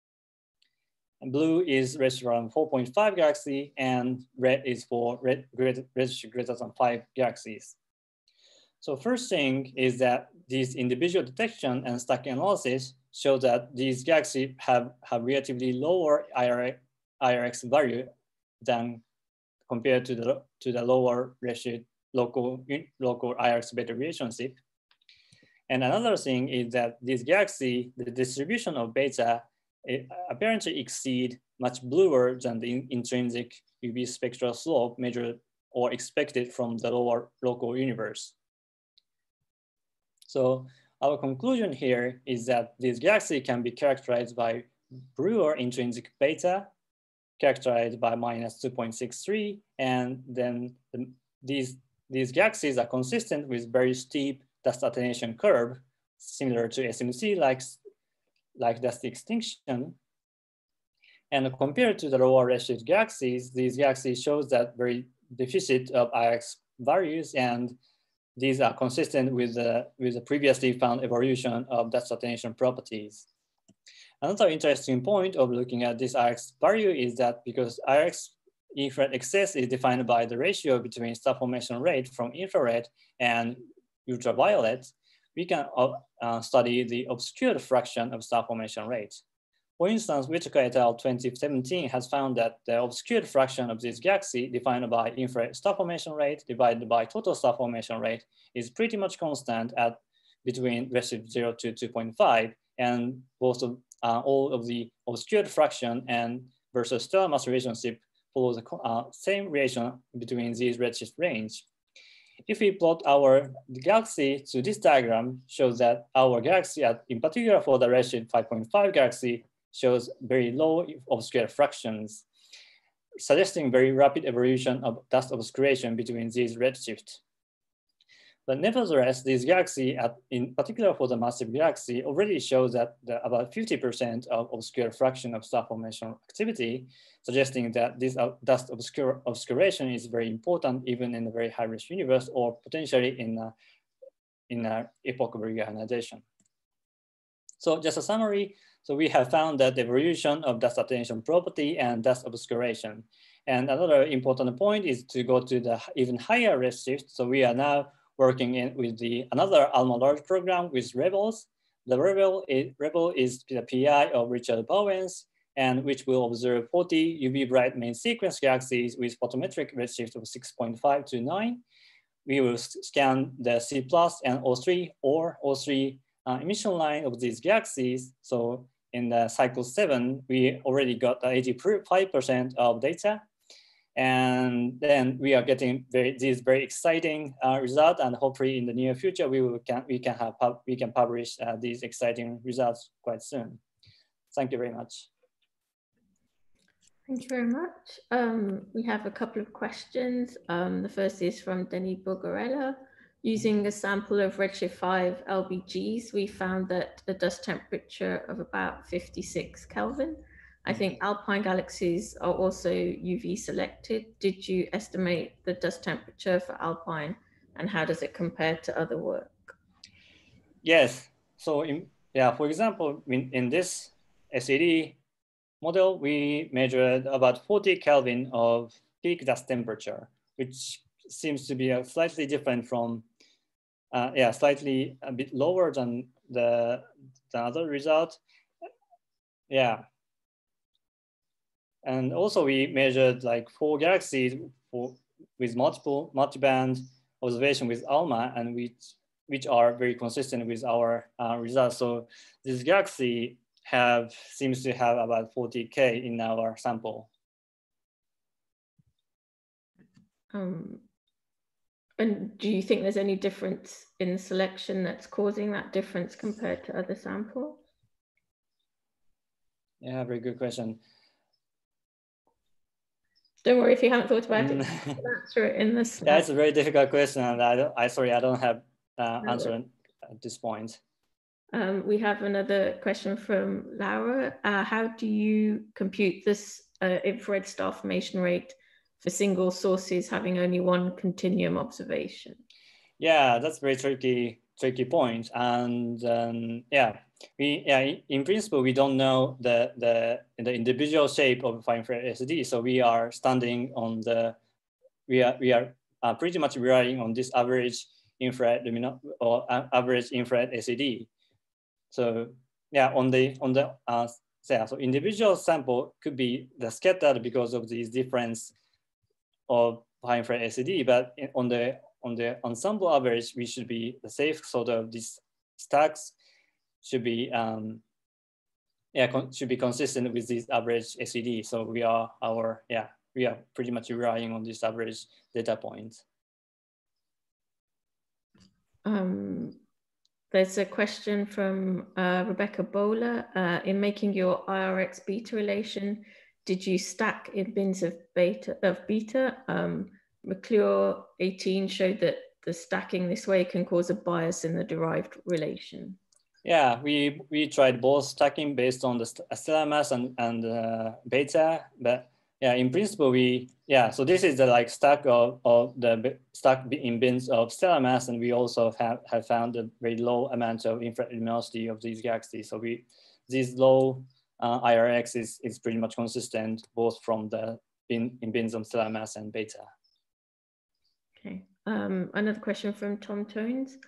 Blue is registered around 4.5 galaxy and red is for red registered greater than five galaxies. So first thing is that these individual detection and stacking analysis show that these galaxies have, have relatively lower IRX, IRX value than compared to the, to the lower ratio local, local IRX beta relationship. And another thing is that this galaxy, the distribution of beta apparently exceed much bluer than the in intrinsic UV spectral slope measured or expected from the lower local universe. So our conclusion here is that this galaxy can be characterized by Brouwer intrinsic beta, characterized by minus 2.63, and then the, these, these galaxies are consistent with very steep dust attenuation curve, similar to SMC like, like dust extinction. And compared to the lower redshift galaxies, these galaxies shows that very deficit of IRX values and these are consistent with the, with the previously found evolution of dust attenuation properties. Another interesting point of looking at this IRX value is that because IRX infrared excess is defined by the ratio between star formation rate from infrared and ultraviolet, we can uh, uh, study the obscured fraction of star formation rate. For instance, Whitaker et al. 2017 has found that the obscured fraction of this galaxy defined by infrared star formation rate divided by total star formation rate is pretty much constant at between redshift 0 to 2.5 and both of uh, all of the obscured fraction and versus stellar mass relationship follow the uh, same relation between these redshift range. If we plot our galaxy to this diagram shows that our galaxy, in particular for the redshift 5.5 galaxy, shows very low obscure fractions, suggesting very rapid evolution of dust obscuration between these redshifts. But nevertheless, this galaxy, in particular for the massive galaxy, already shows that about 50% of obscure fraction of star formation activity, suggesting that this uh, dust obscure, obscuration is very important even in a very high-risk universe or potentially in a, in a epoch of reionization. So just a summary, so we have found that the evolution of dust attenuation property and dust obscuration. And another important point is to go to the even higher redshift. So we are now working in with the another ALMA large program with Rebels. The Rebel is, Rebel is the PI of Rychard Bouwens, and which will observe 40 UV bright main sequence galaxies with photometric redshift of 6.5 to 9. We will scan the C plus and O3 or O3 uh, emission line of these galaxies. So in the cycle seven, we already got 85% of data. And then we are getting very, these very exciting uh, results, and hopefully in the near future we will can we can have we can publish uh, these exciting results quite soon. Thank you very much. Thank you very much. Um, we have a couple of questions. Um, the first is from Denny Bogarella. Using a sample of Redshift 5 LBGs, we found that a dust temperature of about 56 Kelvin I think alpine galaxies are also UV selected. Did you estimate the dust temperature for alpine and how does it compare to other work? Yes. So in, yeah, for example, in, in this SED model, we measured about 40 Kelvin of peak dust temperature, which seems to be a slightly different from, uh, yeah, slightly a bit lower than the, the other result. Yeah, and also we measured like four galaxies for, with multiple multi-band observation with ALMA and which, which are very consistent with our uh, results. So this galaxy have seems to have about 40K in our sample. Um, and do you think there's any difference in selection that's causing that difference compared to other samples? Yeah, very good question. Don't worry if you haven't thought about it. Mm. answer it in this. yeah, it's a very difficult question, and I, don't, I sorry, I don't have uh, answer at this point. Um, we have another question from Laura. Uh, how do you compute this uh, infrared star formation rate for single sources having only one continuum observation? Yeah, that's very tricky, tricky point. And um, yeah, we yeah, in- in principle we don't know the the the individual shape of fine infrared SD. So we are standing on the we are we are uh, pretty much relying on this average infrared lumino or a- average infrared SED. So yeah, on the on the uh, so individual sample could be the scattered because of these difference of high infrared SED, but on the on the ensemble average, we should be the safe sort of these stacks should be um, yeah should be consistent with this average SED. So we are our yeah we are pretty much relying on this average data point. Um, there's a question from uh, Rebecca Bowler. Uh, in making your IRX beta relation, did you stack in bins of beta of beta? Um, McLure 18 showed that the stacking this way can cause a bias in the derived relation. Yeah, we we tried both stacking based on the st- stellar mass and and uh, beta, but yeah, in principle we yeah. So this is the like stack of of the stack in bins of stellar mass, and we also have have found a very low amount of infrared luminosity of these galaxies. So we this low uh, IRX is is pretty much consistent both from the bin in bins of stellar mass and beta. Okay. Um, another question from Tom Tones.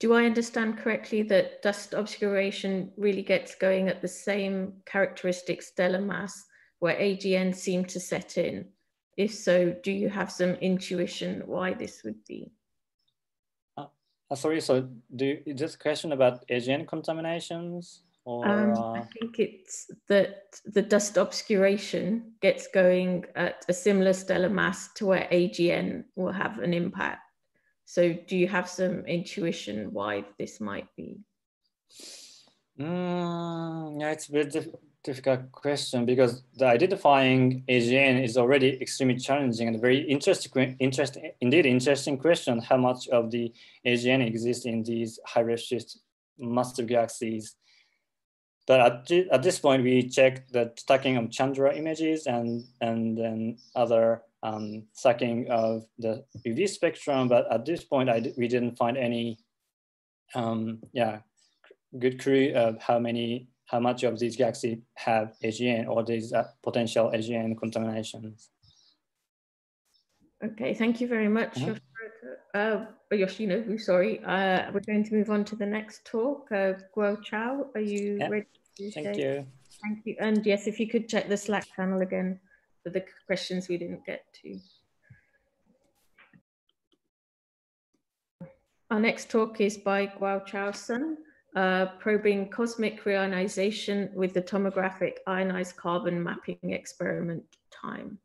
Do I understand correctly that dust obscuration really gets going at the same characteristic stellar mass where AGN seem to set in? If so, do you have some intuition why this would be? Uh, sorry, so do you, is this question about AGN contaminations or? Um, uh, I think it's that the dust obscuration gets going at a similar stellar mass to where AGN will have an impact. So, do you have some intuition why this might be? Mm, yeah, it's a diff- difficult question because the identifying AGN is already extremely challenging and very interesting, interest, indeed interesting question how much of the AGN exists in these high redshift massive galaxies. But at, at this point, we checked the stacking of Chandra images and, and then other um, stacking of the UV spectrum. But at this point, we didn't find any um, yeah, good clue of how many, how much of these galaxies have AGN or these uh, potential AGN contaminations. Okay, thank you very much, Mhm. Yoshinobu. Uh, Yoshinobu, sorry. Uh, we're going to move on to the next talk. Uh, Guochao, are you Yeah, ready to Thank share? you. Thank you. And yes, if you could check the Slack channel again for the questions we didn't get to. Our next talk is by Guochao Sun, uh, probing cosmic reionization with the tomographic ionized carbon mapping experiment time.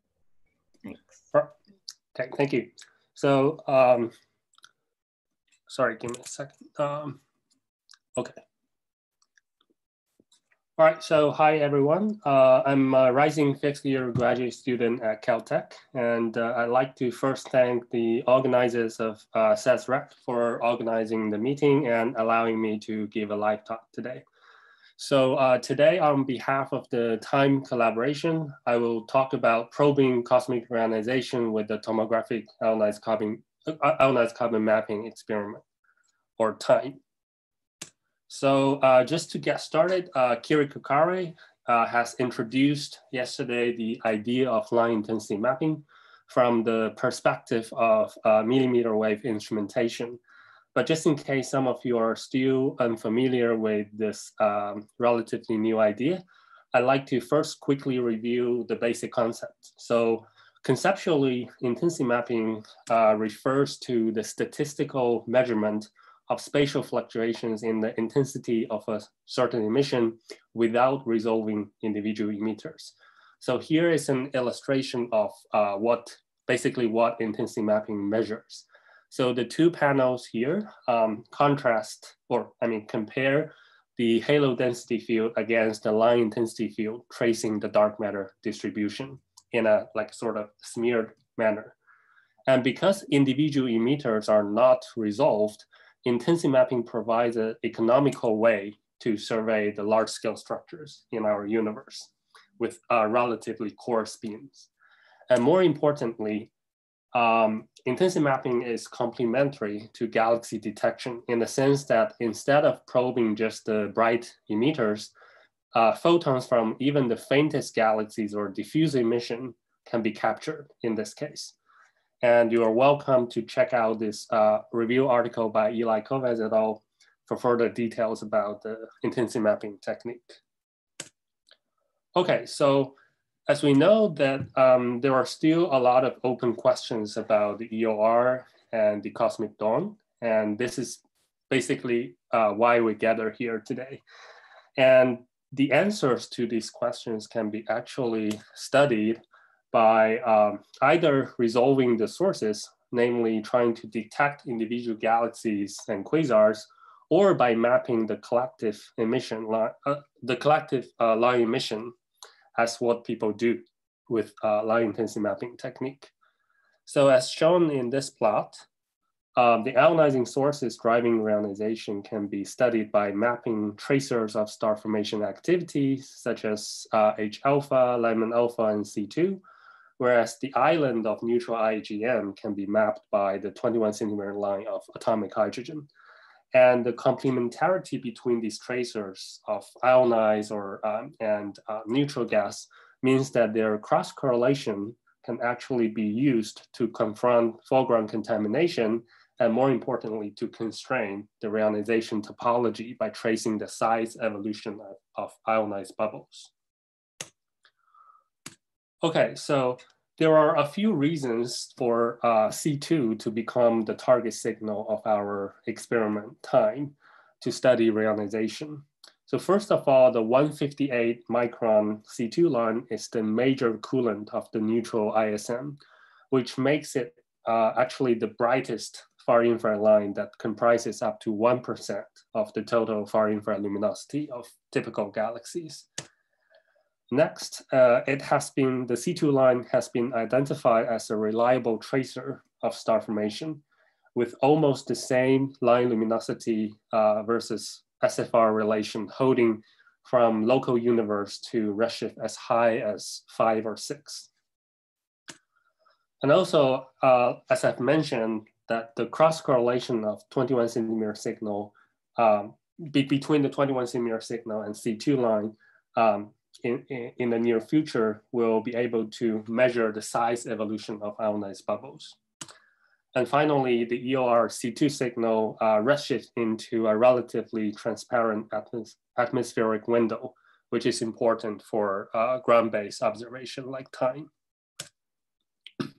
Thanks. Thank you. So, um, sorry, give me a second. Um, okay. All right, so hi everyone. Uh, I'm a rising fifth year graduate student at Caltech, and uh, I'd like to first thank the organizers of uh, SAZERAC for organizing the meeting and allowing me to give a live talk today. So uh, today, on behalf of the TIME collaboration, I will talk about probing cosmic reionization with the tomographic ionized carbon, uh, ionized carbon mapping experiment, or TIME. So uh, just to get started, uh, Kirit Karkare uh, has introduced yesterday the idea of line intensity mapping from the perspective of uh, millimeter wave instrumentation. But just in case some of you are still unfamiliar with this um, relatively new idea, I'd like to first quickly review the basic concept. So conceptually, intensity mapping uh, refers to the statistical measurement of spatial fluctuations in the intensity of a certain emission without resolving individual emitters. So here is an illustration of uh, what basically what intensity mapping measures. So the two panels here um, contrast, or I mean, compare the halo density field against the line intensity field, tracing the dark matter distribution in a like sort of smeared manner. And because individual emitters are not resolved, intensity mapping provides an economical way to survey the large scale structures in our universe with uh, relatively coarse beams. And more importantly, um, intensity mapping is complementary to galaxy detection in the sense that instead of probing just the bright emitters, uh, photons from even the faintest galaxies or diffuse emission can be captured in this case. And you are welcome to check out this uh, review article by Ely Kovetz et al. for further details about the intensity mapping technique. Okay, so as we know that um, there are still a lot of open questions about the EOR and the cosmic dawn. And this is basically uh, why we gather here today. And the answers to these questions can be actually studied by um, either resolving the sources, namely trying to detect individual galaxies and quasars, or by mapping the collective emission, line, uh, the collective uh, line emission as what people do with uh, line intensity mapping technique. So as shown in this plot, um, the ionizing sources driving reionization can be studied by mapping tracers of star formation activities, such as uh, H alpha, Lyman alpha, and C2, whereas the island of neutral IGM can be mapped by the 21 centimeter line of atomic hydrogen. And the complementarity between these tracers of ionized or um, and uh, neutral gas means that their cross correlation can actually be used to confront foreground contamination and more importantly, to constrain the reionization topology by tracing the size evolution of, of ionized bubbles. Okay, so there are a few reasons for uh, C2 to become the target signal of our experiment time to study reionization. So first of all, the 158 micron C2 line is the major coolant of the neutral ISM, which makes it uh, actually the brightest far infrared line that comprises up to 1% of the total far infrared luminosity of typical galaxies. Next, uh, it has been, the C2 line has been identified as a reliable tracer of star formation with almost the same line luminosity uh, versus SFR relation holding from local universe to redshift as high as five or six. And also, uh, as I've mentioned, that the cross correlation of 21 centimeter signal um, be between the 21 centimeter signal and C2 line um, in, in, the near future we will be able to measure the size evolution of ionized bubbles. And finally, the EOR C2 signal uh, into a relatively transparent atmos atmospheric window, which is important for uh, ground-based observation like time. [clears throat]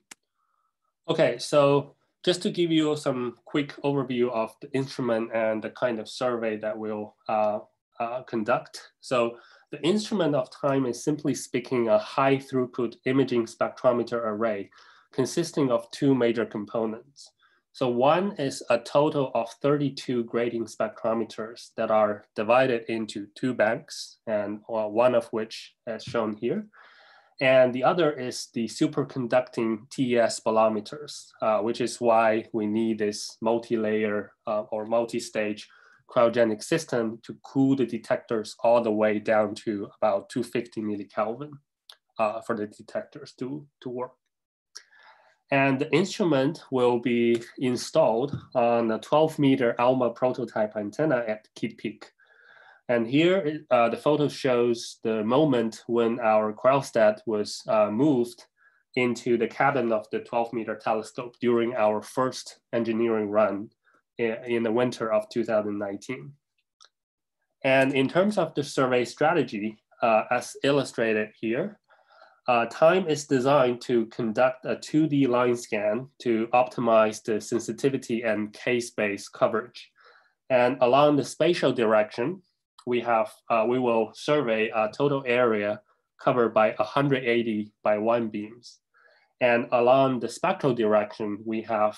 Okay, so just to give you some quick overview of the instrument and the kind of survey that we'll uh, uh conduct. So the instrument of time is simply speaking a high throughput imaging spectrometer array consisting of two major components. So one is a total of 32 grating spectrometers that are divided into two banks and one of which as shown here. And the other is the superconducting TES bolometers, uh, which is why we need this multi-layer uh, or multi-stage cryogenic system to cool the detectors all the way down to about 250 millikelvin uh, for the detectors to, to work. And the instrument will be installed on a 12 meter ALMA prototype antenna at Kitt Peak. And here, uh, the photo shows the moment when our cryostat was uh, moved into the cabin of the 12 meter telescope during our first engineering run in the winter of 2019. And in terms of the survey strategy, uh, as illustrated here, uh, time is designed to conduct a 2D line scan to optimize the sensitivity and k-space coverage. And along the spatial direction, we have uh, we will survey a total area covered by 180 by one beams. And along the spectral direction, we have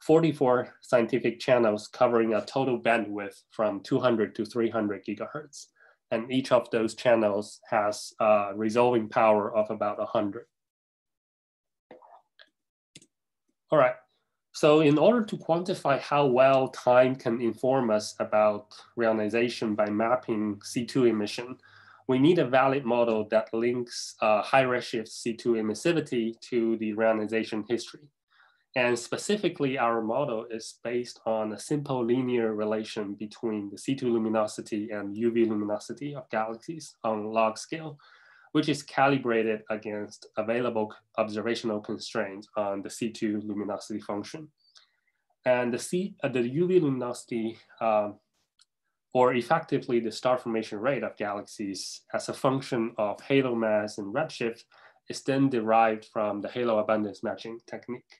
44 scientific channels covering a total bandwidth from 200 to 300 gigahertz. And each of those channels has a resolving power of about 100. All right, so in order to quantify how well time can inform us about reionization by mapping C2 emission, we need a valid model that links uh, high redshift C2 emissivity to the reionization history. And specifically, our model is based on a simple linear relation between the C2 luminosity and UV luminosity of galaxies on log scale, which is calibrated against available observational constraints on the C2 luminosity function. And the, C, uh, the UV luminosity, uh, or effectively the star formation rate of galaxies as a function of halo mass and redshift is then derived from the halo abundance matching technique.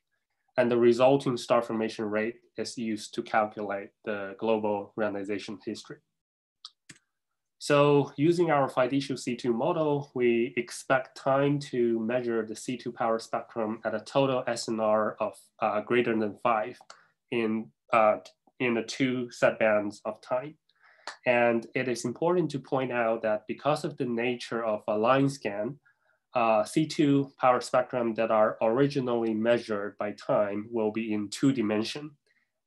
And the resulting star formation rate is used to calculate the global reionization history. So using our fiducial C2 model, we expect time to measure the C2 power spectrum at a total SNR of uh, greater than five in, uh, in the two set bands of time. And it is important to point out that because of the nature of a line scan, uh, C2 power spectrum that are originally measured by time will be in two dimension,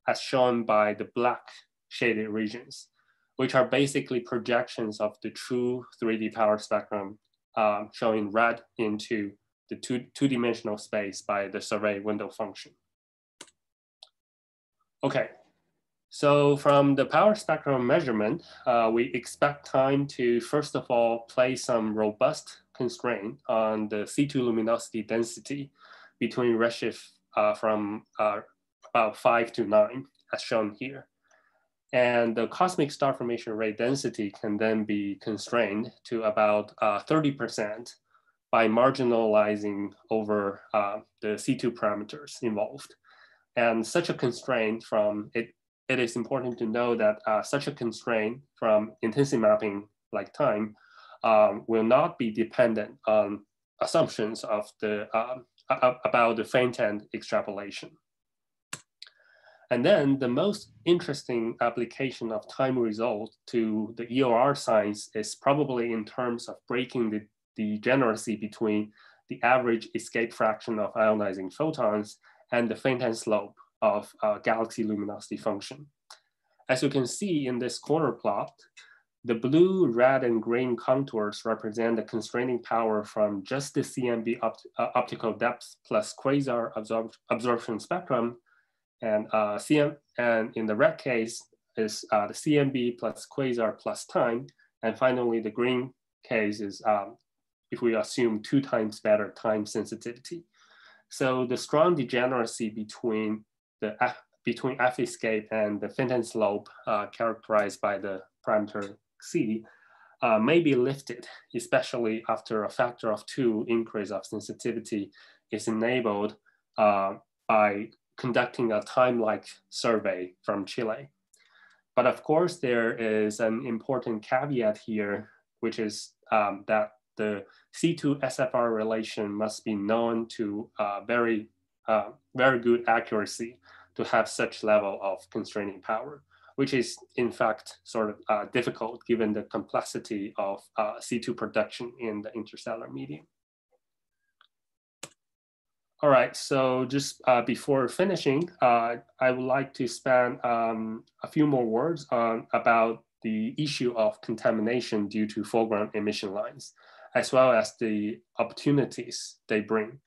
as shown by the black shaded regions which are basically projections of the true 3D power spectrum um, showing red into the two, two-dimensional space by the survey window function. Okay, so from the power spectrum measurement, uh, we expect time to first of all play some robust constraint on the C2 luminosity density between redshift uh, from uh, about five to nine as shown here. And the cosmic star formation rate density can then be constrained to about 30% uh, by marginalizing over uh, the C2 parameters involved. And such a constraint from it, it is important to know that uh, such a constraint from intensity mapping like time um, will not be dependent on assumptions of the um, about the faint end extrapolation. And then the most interesting application of time result to the EOR science is probably in terms of breaking the degeneracy between the average escape fraction of ionizing photons and the faint end slope of uh, galaxy luminosity function. As you can see in this corner plot, the blue, red, and green contours represent the constraining power from just the CMB opt uh, optical depth plus quasar absor absorption spectrum and uh, CM, and in the red case is uh, the CMB plus quasar plus time. And finally, the green case is um, if we assume two times better time sensitivity. So the strong degeneracy between the between F escape and the faint end slope uh, characterized by the parameter C uh, may be lifted, especially after a factor of two increase of sensitivity is enabled uh, by conducting a time-like survey from Chile. But of course, there is an important caveat here, which is um, that the C2 SFR relation must be known to uh, very, uh, very good accuracy to have such level of constraining power, which is in fact sort of uh, difficult given the complexity of uh, C2 production in the interstellar medium. All right, so just uh, before finishing, uh, I would like to spend um, a few more words on about the issue of contamination due to foreground emission lines, as well as the opportunities they bring.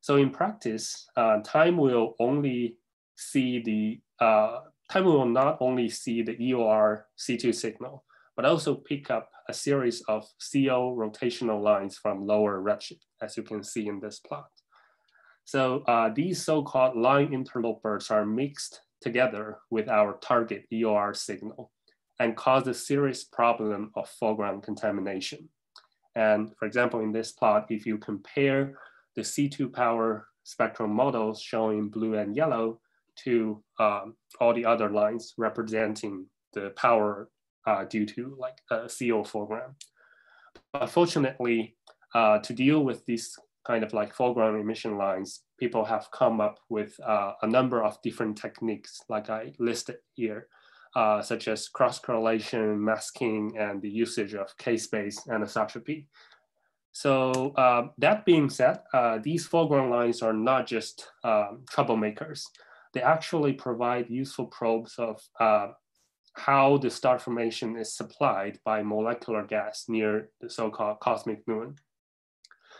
So in practice, uh, time will only see the, uh, time will not only see the EOR C2 signal, but also pick up a series of CO rotational lines from lower redshift, as you can see in this plot. So uh, these so-called line interlopers are mixed together with our target EOR signal and cause a serious problem of foreground contamination. And for example, in this plot, if you compare the C2 power spectrum models showing blue and yellow to um, all the other lines representing the power uh, due to like a CO foreground. But fortunately, uh, to deal with these kind of like foreground emission lines, people have come up with uh, a number of different techniques like I listed here, uh, such as cross-correlation, masking, and the usage of k-space anisotropy. So uh, that being said, uh, these foreground lines are not just um, troublemakers. They actually provide useful probes of uh, how the star formation is supplied by molecular gas near the so-called cosmic noon.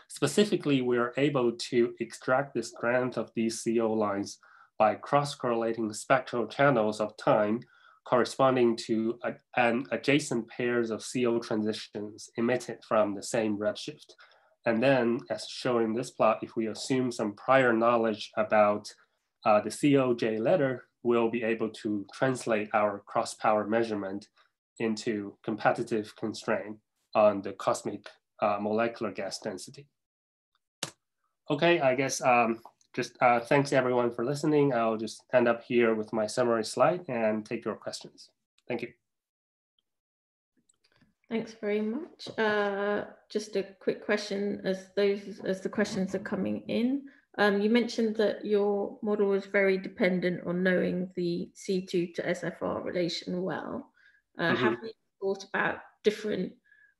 Specifically, we are able to extract the strength of these CO lines by cross-correlating spectral channels of time corresponding to a, an adjacent pairs of CO transitions emitted from the same redshift. And then as shown in this plot, if we assume some prior knowledge about uh, the CO J ladder, we'll be able to translate our cross power measurement into competitive constraint on the cosmic uh, molecular gas density. Okay, I guess um, just uh, thanks everyone for listening. I'll just end up here with my summary slide and take your questions. Thank you. Thanks very much. Uh, just a quick question as those as the questions are coming in. Um, you mentioned that your model was very dependent on knowing the C2 to SFR relation well. Uh, mm -hmm. Have you thought about different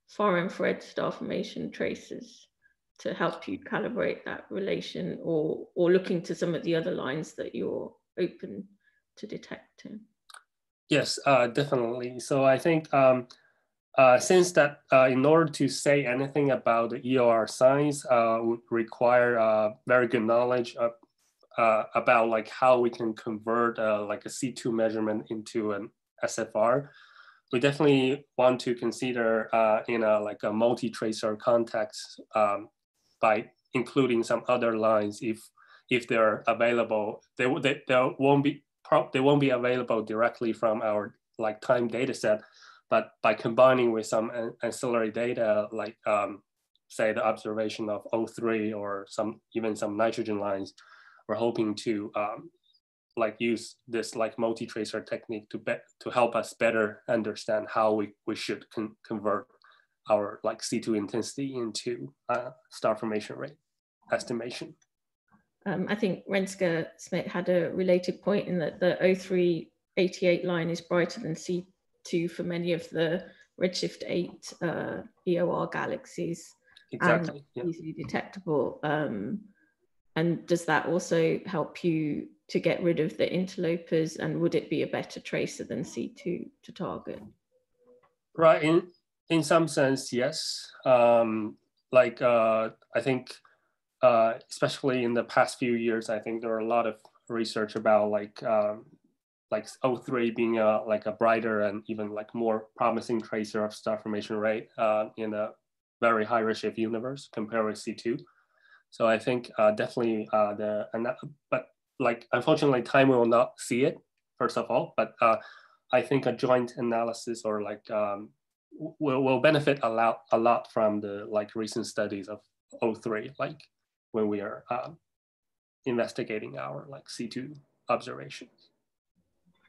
far infrared star formation traces to help you calibrate that relation or, or looking to some of the other lines that you're open to detecting? Yes, uh, definitely. So I think um, uh, since that uh, in order to say anything about the EOR signs uh, would require uh, very good knowledge of, uh, about like how we can convert like a C2 measurement into an SFR. We definitely want to consider in a like a multi-tracer context um, by including some other lines if if they're available. They, they, they won't be they won't be available directly from our like time data set but by combining with some ancillary data, like um, say the observation of O3 or some even some nitrogen lines, we're hoping to um, like use this like multi-tracer technique to be, to help us better understand how we, we should con convert our like C2 intensity into uh, star formation rate estimation. Um, I think Renske Smit had a related point in that the O388 line is brighter than C to for many of the Redshift 8 uh, EOR galaxies exactly, and yeah. easily detectable. Um, and does that also help you to get rid of the interlopers? And would it be a better tracer than C2 to target? Right. In in some sense, yes. Um, like uh, I think, uh, especially in the past few years, I think there are a lot of research about like um, like O3 being a, like a brighter and even like more promising tracer of star formation rate uh, in a very high redshift universe compared with C2. So I think uh, definitely uh, the, and that, but like unfortunately time will not see it first of all, but uh, I think a joint analysis or like um, will, will benefit a lot, a lot from the like recent studies of O3, like when we are um, investigating our like C2 observations.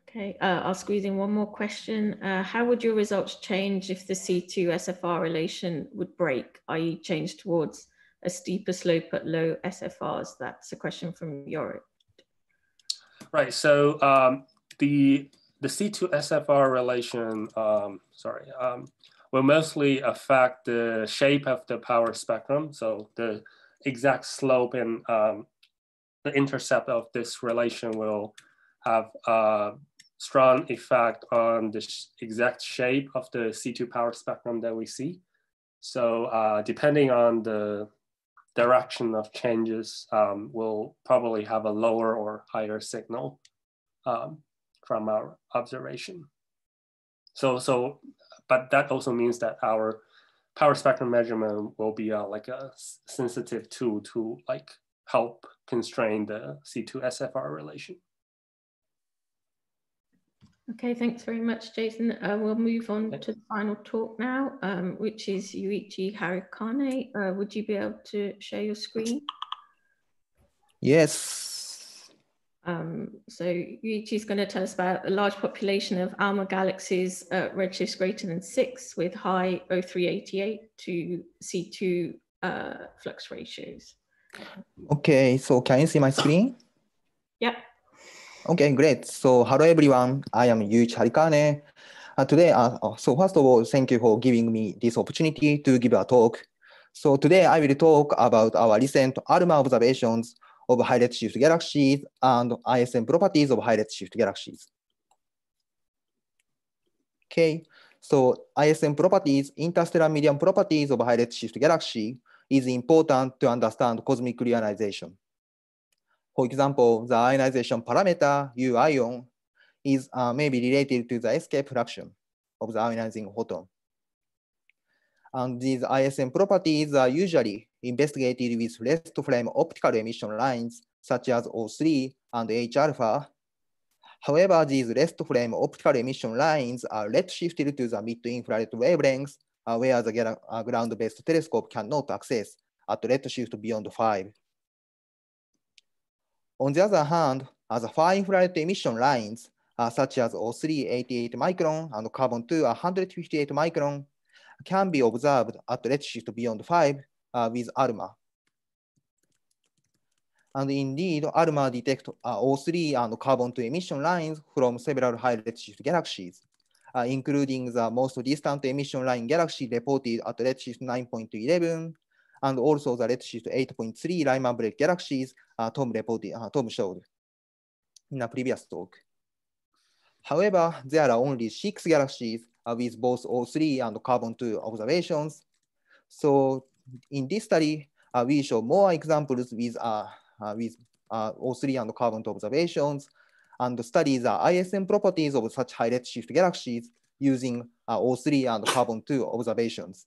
Okay, uh, I'll squeeze in one more question. Uh, how would your results change if the C2 SFR relation would break, i.e. change towards a steeper slope at low SFRs? That's a question from Yorick. Right, so um, the, the C2 SFR relation, um, sorry, um, will mostly affect the shape of the power spectrum. So the exact slope and um, the intercept of this relation will have uh, strong effect on the exact shape of the C2 power spectrum that we see. So uh, depending on the direction of changes, um, we'll probably have a lower or higher signal um, from our observation. So, so, but that also means that our power spectrum measurement will be uh, like a sensitive tool to like help constrain the C2 SFR relation. Okay, thanks very much, Jason. Uh, we'll move on to the final talk now, um, which is Yuichi Harikane. Uh, would you be able to share your screen? Yes. Um, so Yuichi is going to tell us about a large population of ALMA galaxies at redshifts greater than six with high O388 to C2 uh, flux ratios. Okay, so can you see my screen? Yeah. Okay, great. So hello everyone, I am Yuichi Harikane. Uh, today, uh, so first of all, thank you for giving me this opportunity to give a talk. So today I will talk about our recent ALMA observations of high redshift galaxies and ISM properties of high redshift galaxies. Okay, so ISM properties, interstellar medium properties of high redshift galaxy is important to understand cosmic reionization. For example, the ionization parameter U ion is uh, maybe related to the escape fraction of the ionizing photon. And these ISM properties are usually investigated with rest frame optical emission lines, such as O3 and H alpha. However, these rest frame optical emission lines are redshifted to the mid-infrared wavelengths, uh, where the uh, ground-based telescope cannot access at redshift beyond 5. On the other hand, as far infrared emission lines, uh, such as O3 88 micron and carbon 2 158 micron, can be observed at redshift beyond 5 uh, with ALMA. And indeed, ALMA detect uh, O3 and carbon 2 emission lines from several high redshift galaxies, uh, including the most distant emission line galaxy reported at redshift 9.11, and also the redshift 8.3 Lyman Break galaxies Tom reported, uh, Tom showed in a previous talk. However, there are only six galaxies uh, with both O3 and carbon-2 observations. So in this study, uh, we show more examples with, uh, uh with uh, O3 and carbon-2 observations and study the ISM properties of such high redshift galaxies using uh, O3 and carbon-2 observations.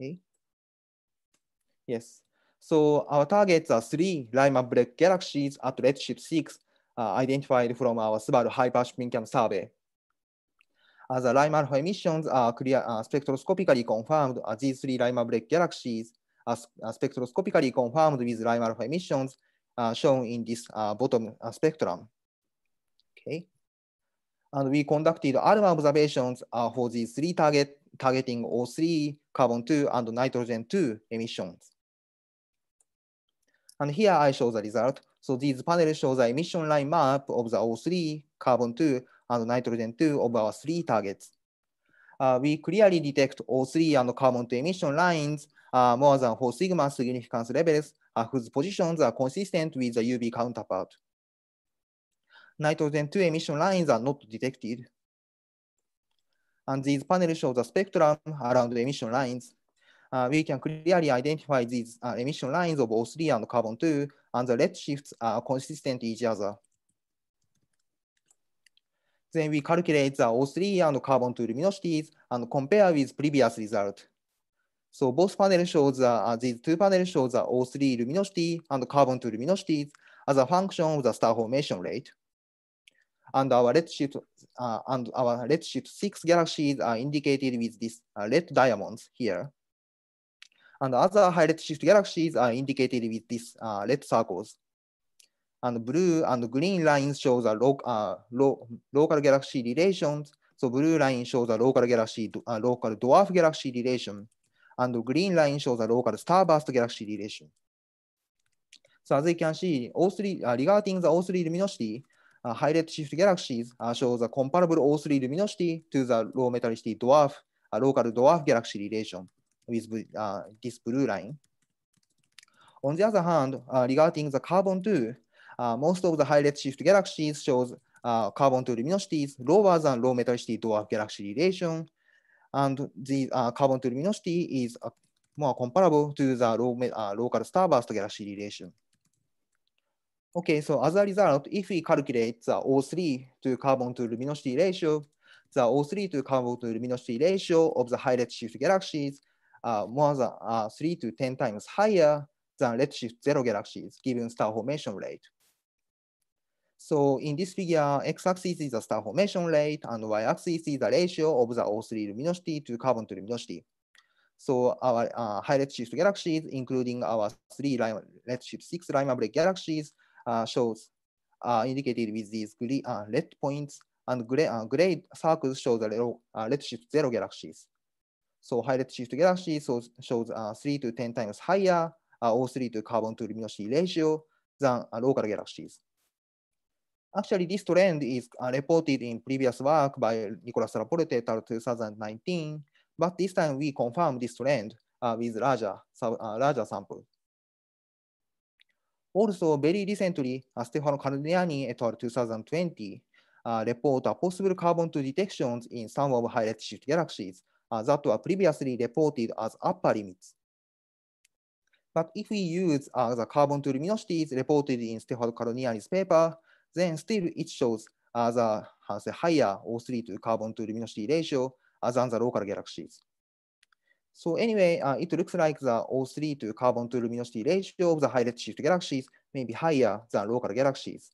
Okay. Yes. So our targets are three Lyman Break galaxies at redshift 6 uh, identified from our Subaru Hyperspin-Cam survey. As the Lyman alpha emissions are clear, uh, spectroscopically confirmed, as these three Lyman break galaxies are uh, spectroscopically confirmed with Lyman alpha emissions uh, shown in this uh, bottom uh, spectrum. Okay. And we conducted ALMA observations uh, for these three target targeting O3, carbon 2, and nitrogen 2 emissions. And here I show the result. So these panels show the emission line map of the O3, carbon 2, and nitrogen 2 of our three targets. Uh, we clearly detect O3 and carbon 2 emission lines uh, more than four sigma significance levels uh, whose positions are consistent with the UV counterpart. Nitrogen 2 emission lines are not detected. And these panels show the spectrum around the emission lines. Uh, we can clearly identify these uh, emission lines of O3 and carbon 2, and the redshifts are consistent each other. Then we calculate the O3 and carbon 2 luminosities and compare with previous result. So both panels shows uh, these two panels show the O3 luminosity and carbon 2 luminosities as a function of the star formation rate. And our redshift uh, and our redshift six galaxies are indicated with these uh, red diamonds here. And other high redshift galaxies are indicated with these uh, red circles and blue and green lines show the lo uh, lo local galaxy relations. So blue line shows the local galaxy, uh, local dwarf galaxy relation, and green line shows the local starburst galaxy relation. So as you can see, O3 uh, regarding the O3 luminosity, uh, high redshift galaxies uh, shows a comparable O3 luminosity to the low metallicity dwarf, uh, local dwarf galaxy relation with uh, this blue line. On the other hand, uh, regarding the carbon 2, uh, most of the high redshift galaxies shows uh, carbon 2 luminosities lower than low metallicity dwarf galaxy relation. And the uh, carbon to luminosity is uh, more comparable to the low, uh, local starburst galaxy relation. Okay, so as a result, if we calculate the O3 to carbon to luminosity ratio, the O3 to carbon to luminosity ratio of the high redshift galaxies uh, more than uh, 3 to 10 times higher than redshift zero galaxies given star formation rate. So in this figure, x-axis is the star formation rate and y-axis is the ratio of the O3 luminosity to carbon to luminosity. So our uh, high redshift galaxies, including our three redshift six Lyman break galaxies, uh, shows uh, indicated with these gray, uh, red points and gray, uh, gray circles show the uh, redshift zero galaxies. So high redshift galaxies shows, shows uh, three to 10 times higher uh, O3 to carbon to luminosity ratio than uh, local galaxies. Actually, this trend is uh, reported in previous work by Nicolas Laporte et al. 2019, but this time we confirm this trend uh, with larger, uh, larger sample. Also, very recently, uh, Stefano Carniani et al. 2020 uh, report a possible carbon-2 detections in some of high redshift galaxies uh, that were previously reported as upper limits. But if we use uh, the carbon-2 luminosities reported in Stefano Carniani's paper, then still it shows uh, the uh, higher O3 to carbon-2 luminosity ratio uh, than the local galaxies. So anyway, uh, it looks like the O3 to carbon to luminosity ratio of the high redshift galaxies may be higher than local galaxies.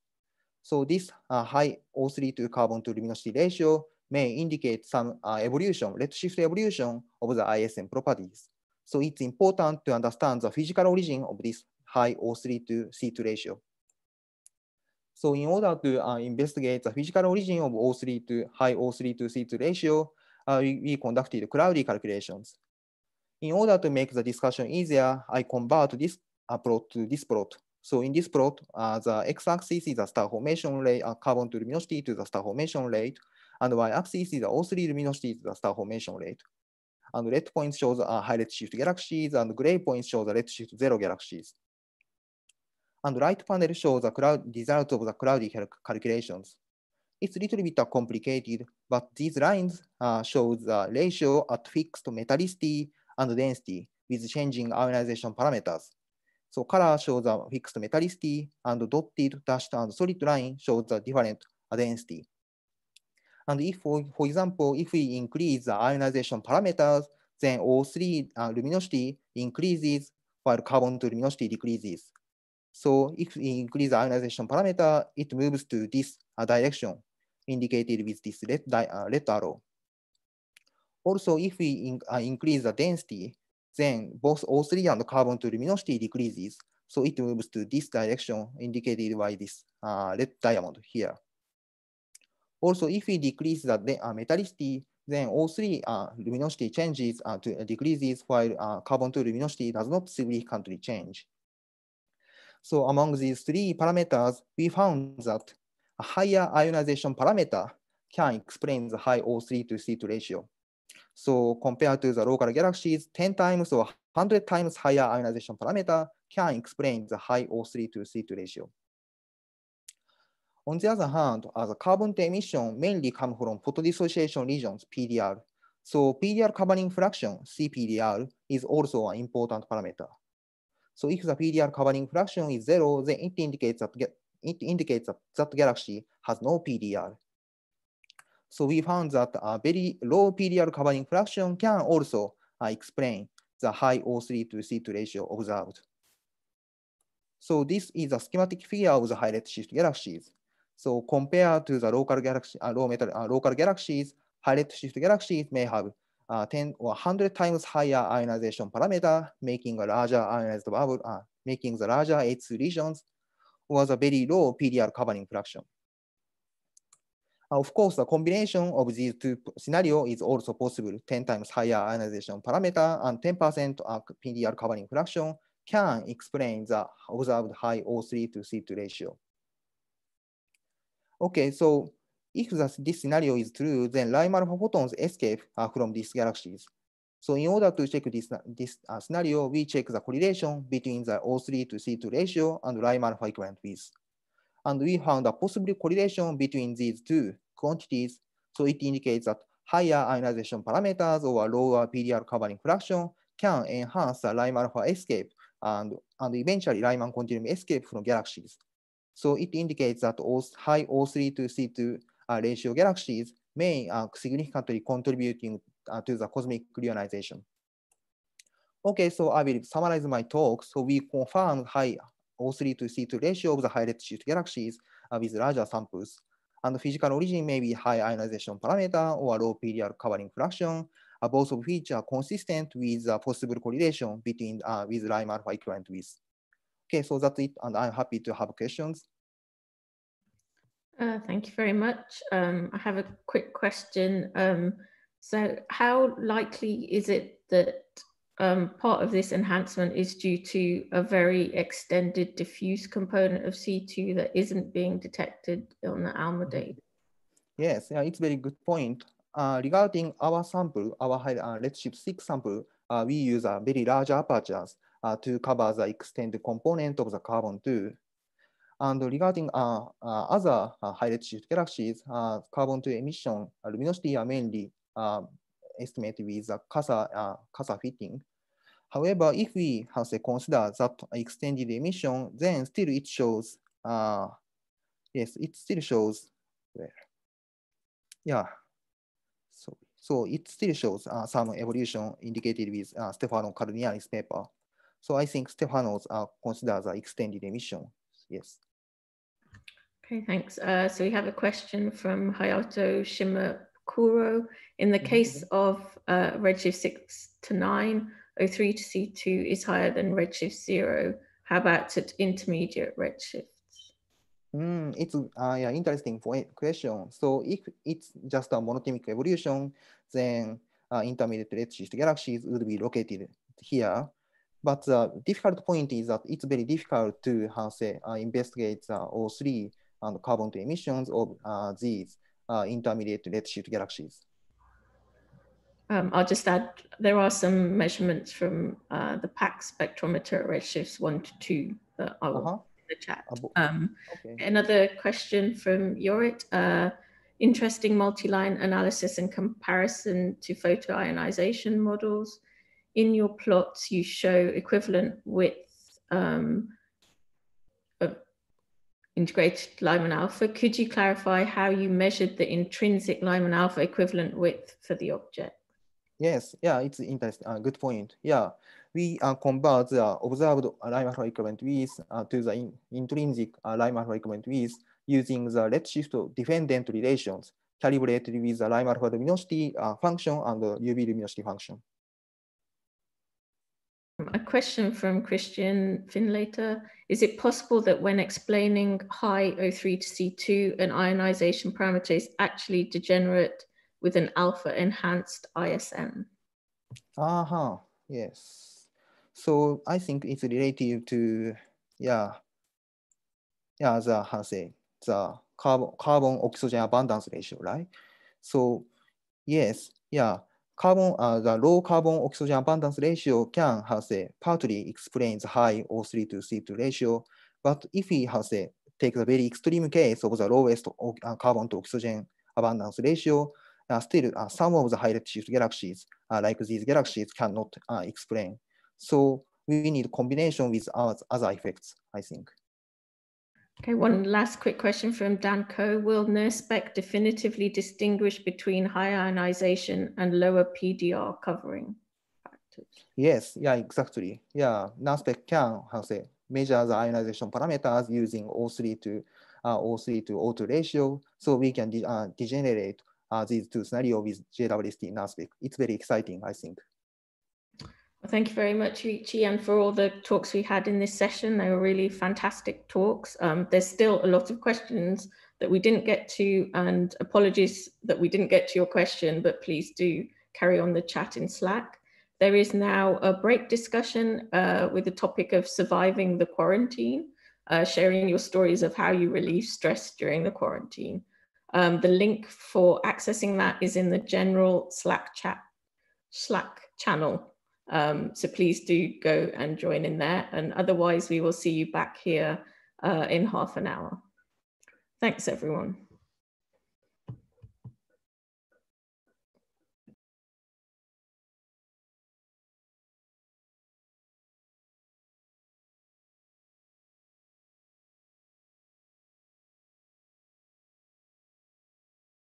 So this uh, high O3 to carbon to luminosity ratio may indicate some uh, evolution, redshift evolution of the ISM properties. So it's important to understand the physical origin of this high O3 to C2 ratio. So in order to uh, investigate the physical origin of O3 to high O3 to C2 ratio, uh, we, we conducted Claudy calculations. In order to make the discussion easier, I convert this uh, plot to this plot. So in this plot, uh, the x-axis is the star formation rate, uh, carbon to luminosity to the star formation rate, and y-axis is the O3 luminosity to the star formation rate. And red points shows uh, high redshift galaxies, and gray points show the redshift zero galaxies. And right panel shows the cloud results of the Claudy cal calculations. It's a little bit complicated, but these lines uh, show the ratio at fixed metallicity and density with changing ionization parameters. So color shows the fixed metallicity and dotted, dashed, and solid line shows the different density. And if, for, for example, if we increase the ionization parameters, then O3 uh, luminosity increases while carbon to luminosity decreases. So if we increase the ionization parameter, it moves to this uh, direction indicated with this red, uh, red arrow. Also, if we in, uh, increase the density, then both O3 and carbon to luminosity decreases. So it moves to this direction indicated by this uh, red diamond here. Also, if we decrease the uh, metallicity, then O3 uh, luminosity changes uh, to uh, decreases while uh, carbon to luminosity does not significantly change. So among these three parameters, we found that a higher ionization parameter can explain the high O3 to C2 ratio. So compared to the local galaxies, 10 times or 100 times higher ionization parameter can explain the high O3 to C2 ratio. On the other hand, as carbon emission mainly come from photodissociation regions, PDR. So PDR covering fraction, CPDR, is also an important parameter. So if the PDR covering fraction is zero, then it indicates that it indicates that that galaxy has no PDR. So we found that a very low PDR covering fraction can also uh, explain the high O3 to C2 ratio observed. So this is a schematic figure of the high redshift galaxies. So compared to the local galaxy, uh, low metal, uh, local galaxies, high redshift galaxies may have uh, 10 or 100 times higher ionization parameter, making a larger ionized bubble, uh, making the larger H2 regions, or the very low PDR covering fraction. Of course, the combination of these two scenarios is also possible. 10 times higher ionization parameter and 10% PDR covering fraction can explain the observed high O3 to C2 ratio. Okay, so if this scenario is true, then Lyme alpha photons escape uh, from these galaxies. So in order to check this, this uh, scenario, we check the correlation between the O3 to C2 ratio and Lyme alpha equivalent width. And we found a possible correlation between these two quantities. So it indicates that higher ionization parameters or lower PDR covering fraction can enhance the Lyme alpha escape and, and eventually Lyman continuum escape from galaxies. So it indicates that high O3 to C2 uh, ratio galaxies may uh, significantly contributing uh, to the cosmic reionization. Okay, so I will summarize my talk. So we confirmed high O3 to C2 ratio of the high redshift galaxies uh, with larger samples. And the physical origin may be high ionization parameter or low PDR covering fraction, uh, both of which are consistent with a possible correlation between uh, with Lyman alpha equivalent with. Okay, so that's it, and I'm happy to have questions. Uh, thank you very much. Um, I have a quick question. Um, so how likely is it that um, part of this enhancement is due to a very extended diffuse component of C2 that isn't being detected on the ALMA data? Yes, yeah, it's a very good point. Uh, regarding our sample, our uh, Redshift 6 sample, uh, we use a very large apertures uh, to cover the extended component of the carbon 2. And regarding uh, uh, other uh, high redshift galaxies, uh, carbon 2 emission luminosity are mainly uh, estimated with a CASA, uh, CASA fitting. However, if we have to consider that extended emission, then still it shows, uh, yes, it still shows where, yeah. So, so it still shows uh, some evolution indicated with uh, Stefano Carniani's paper. So I think Stefano's are considered the extended emission, yes. Okay, thanks. Uh, so we have a question from Hayato Shimabukuro. In the case of uh, Redshift 6 to 9, O3 to C2 is higher than Redshift 0. How about at intermediate redshifts? Mm, it's uh, yeah, interesting question. So if it's just a monotonic evolution, then uh, intermediate redshift galaxies would be located here. But the difficult point is that it's very difficult to how say uh, investigate the O3 and carbon emissions of uh, these uh, intermediate redshift galaxies. Um, I'll just add, there are some measurements from uh, the PACS spectrometer at redshifts one to two that I will -huh. in the chat. Um, okay. Another question from Jorryt. Uh, interesting multi-line analysis and comparison to photoionization models. In your plots, you show equivalent width um, of integrated Lyman alpha. Could you clarify how you measured the intrinsic Lyman alpha equivalent width for the object? Yes, yeah, it's interesting. Uh, good point. Yeah, we uh, convert the observed Lyman alpha equivalent width uh, to the in intrinsic uh, Lyman alpha equivalent width using the redshift dependent relations calibrated with the Lyman alpha luminosity uh, function and the UV luminosity function. A question from Kristian Finlator. Is it possible that when explaining high O3 to C2, an ionization parameter is actually degenerate with an alpha enhanced ISM? Uh-huh, yes. So I think it's relative to, yeah, yeah, the, how say, the carbon, carbon oxygen abundance ratio, right? So yes, yeah, carbon, uh, the low carbon oxygen abundance ratio can, how say, partly explain the high O3 to C2 ratio. But if we, how say, take the very extreme case of the lowest carbon to oxygen abundance ratio, uh, still uh, some of the high redshift galaxies, uh, like these galaxies, cannot uh, explain. So we need combination with other effects, I think. Okay, one last quick question from Dan Coe. Will NIRSpec definitively distinguish between high ionization and lower PDR covering factors? Yes, yeah, exactly. Yeah, NIRSpec can, how say, measure the ionization parameters using O3 to uh, O3 to O2 ratio, so we can de uh, degenerate uh, these two scenarios with JWST NIRSpec. It's very exciting, I think. Well, thank you very much, Yuichi, and for all the talks we had in this session. They were really fantastic talks. Um, there's still a lot of questions that we didn't get to, and apologies that we didn't get to your question, but please do carry on the chat in Slack. There is now a break discussion uh, with the topic of surviving the quarantine, uh, sharing your stories of how you relieve stress during the quarantine. Um, the link for accessing that is in the general Slack chat, Slack channel. Um, so please do go and join in there. And otherwise, we will see you back here uh, in half an hour. Thanks, everyone.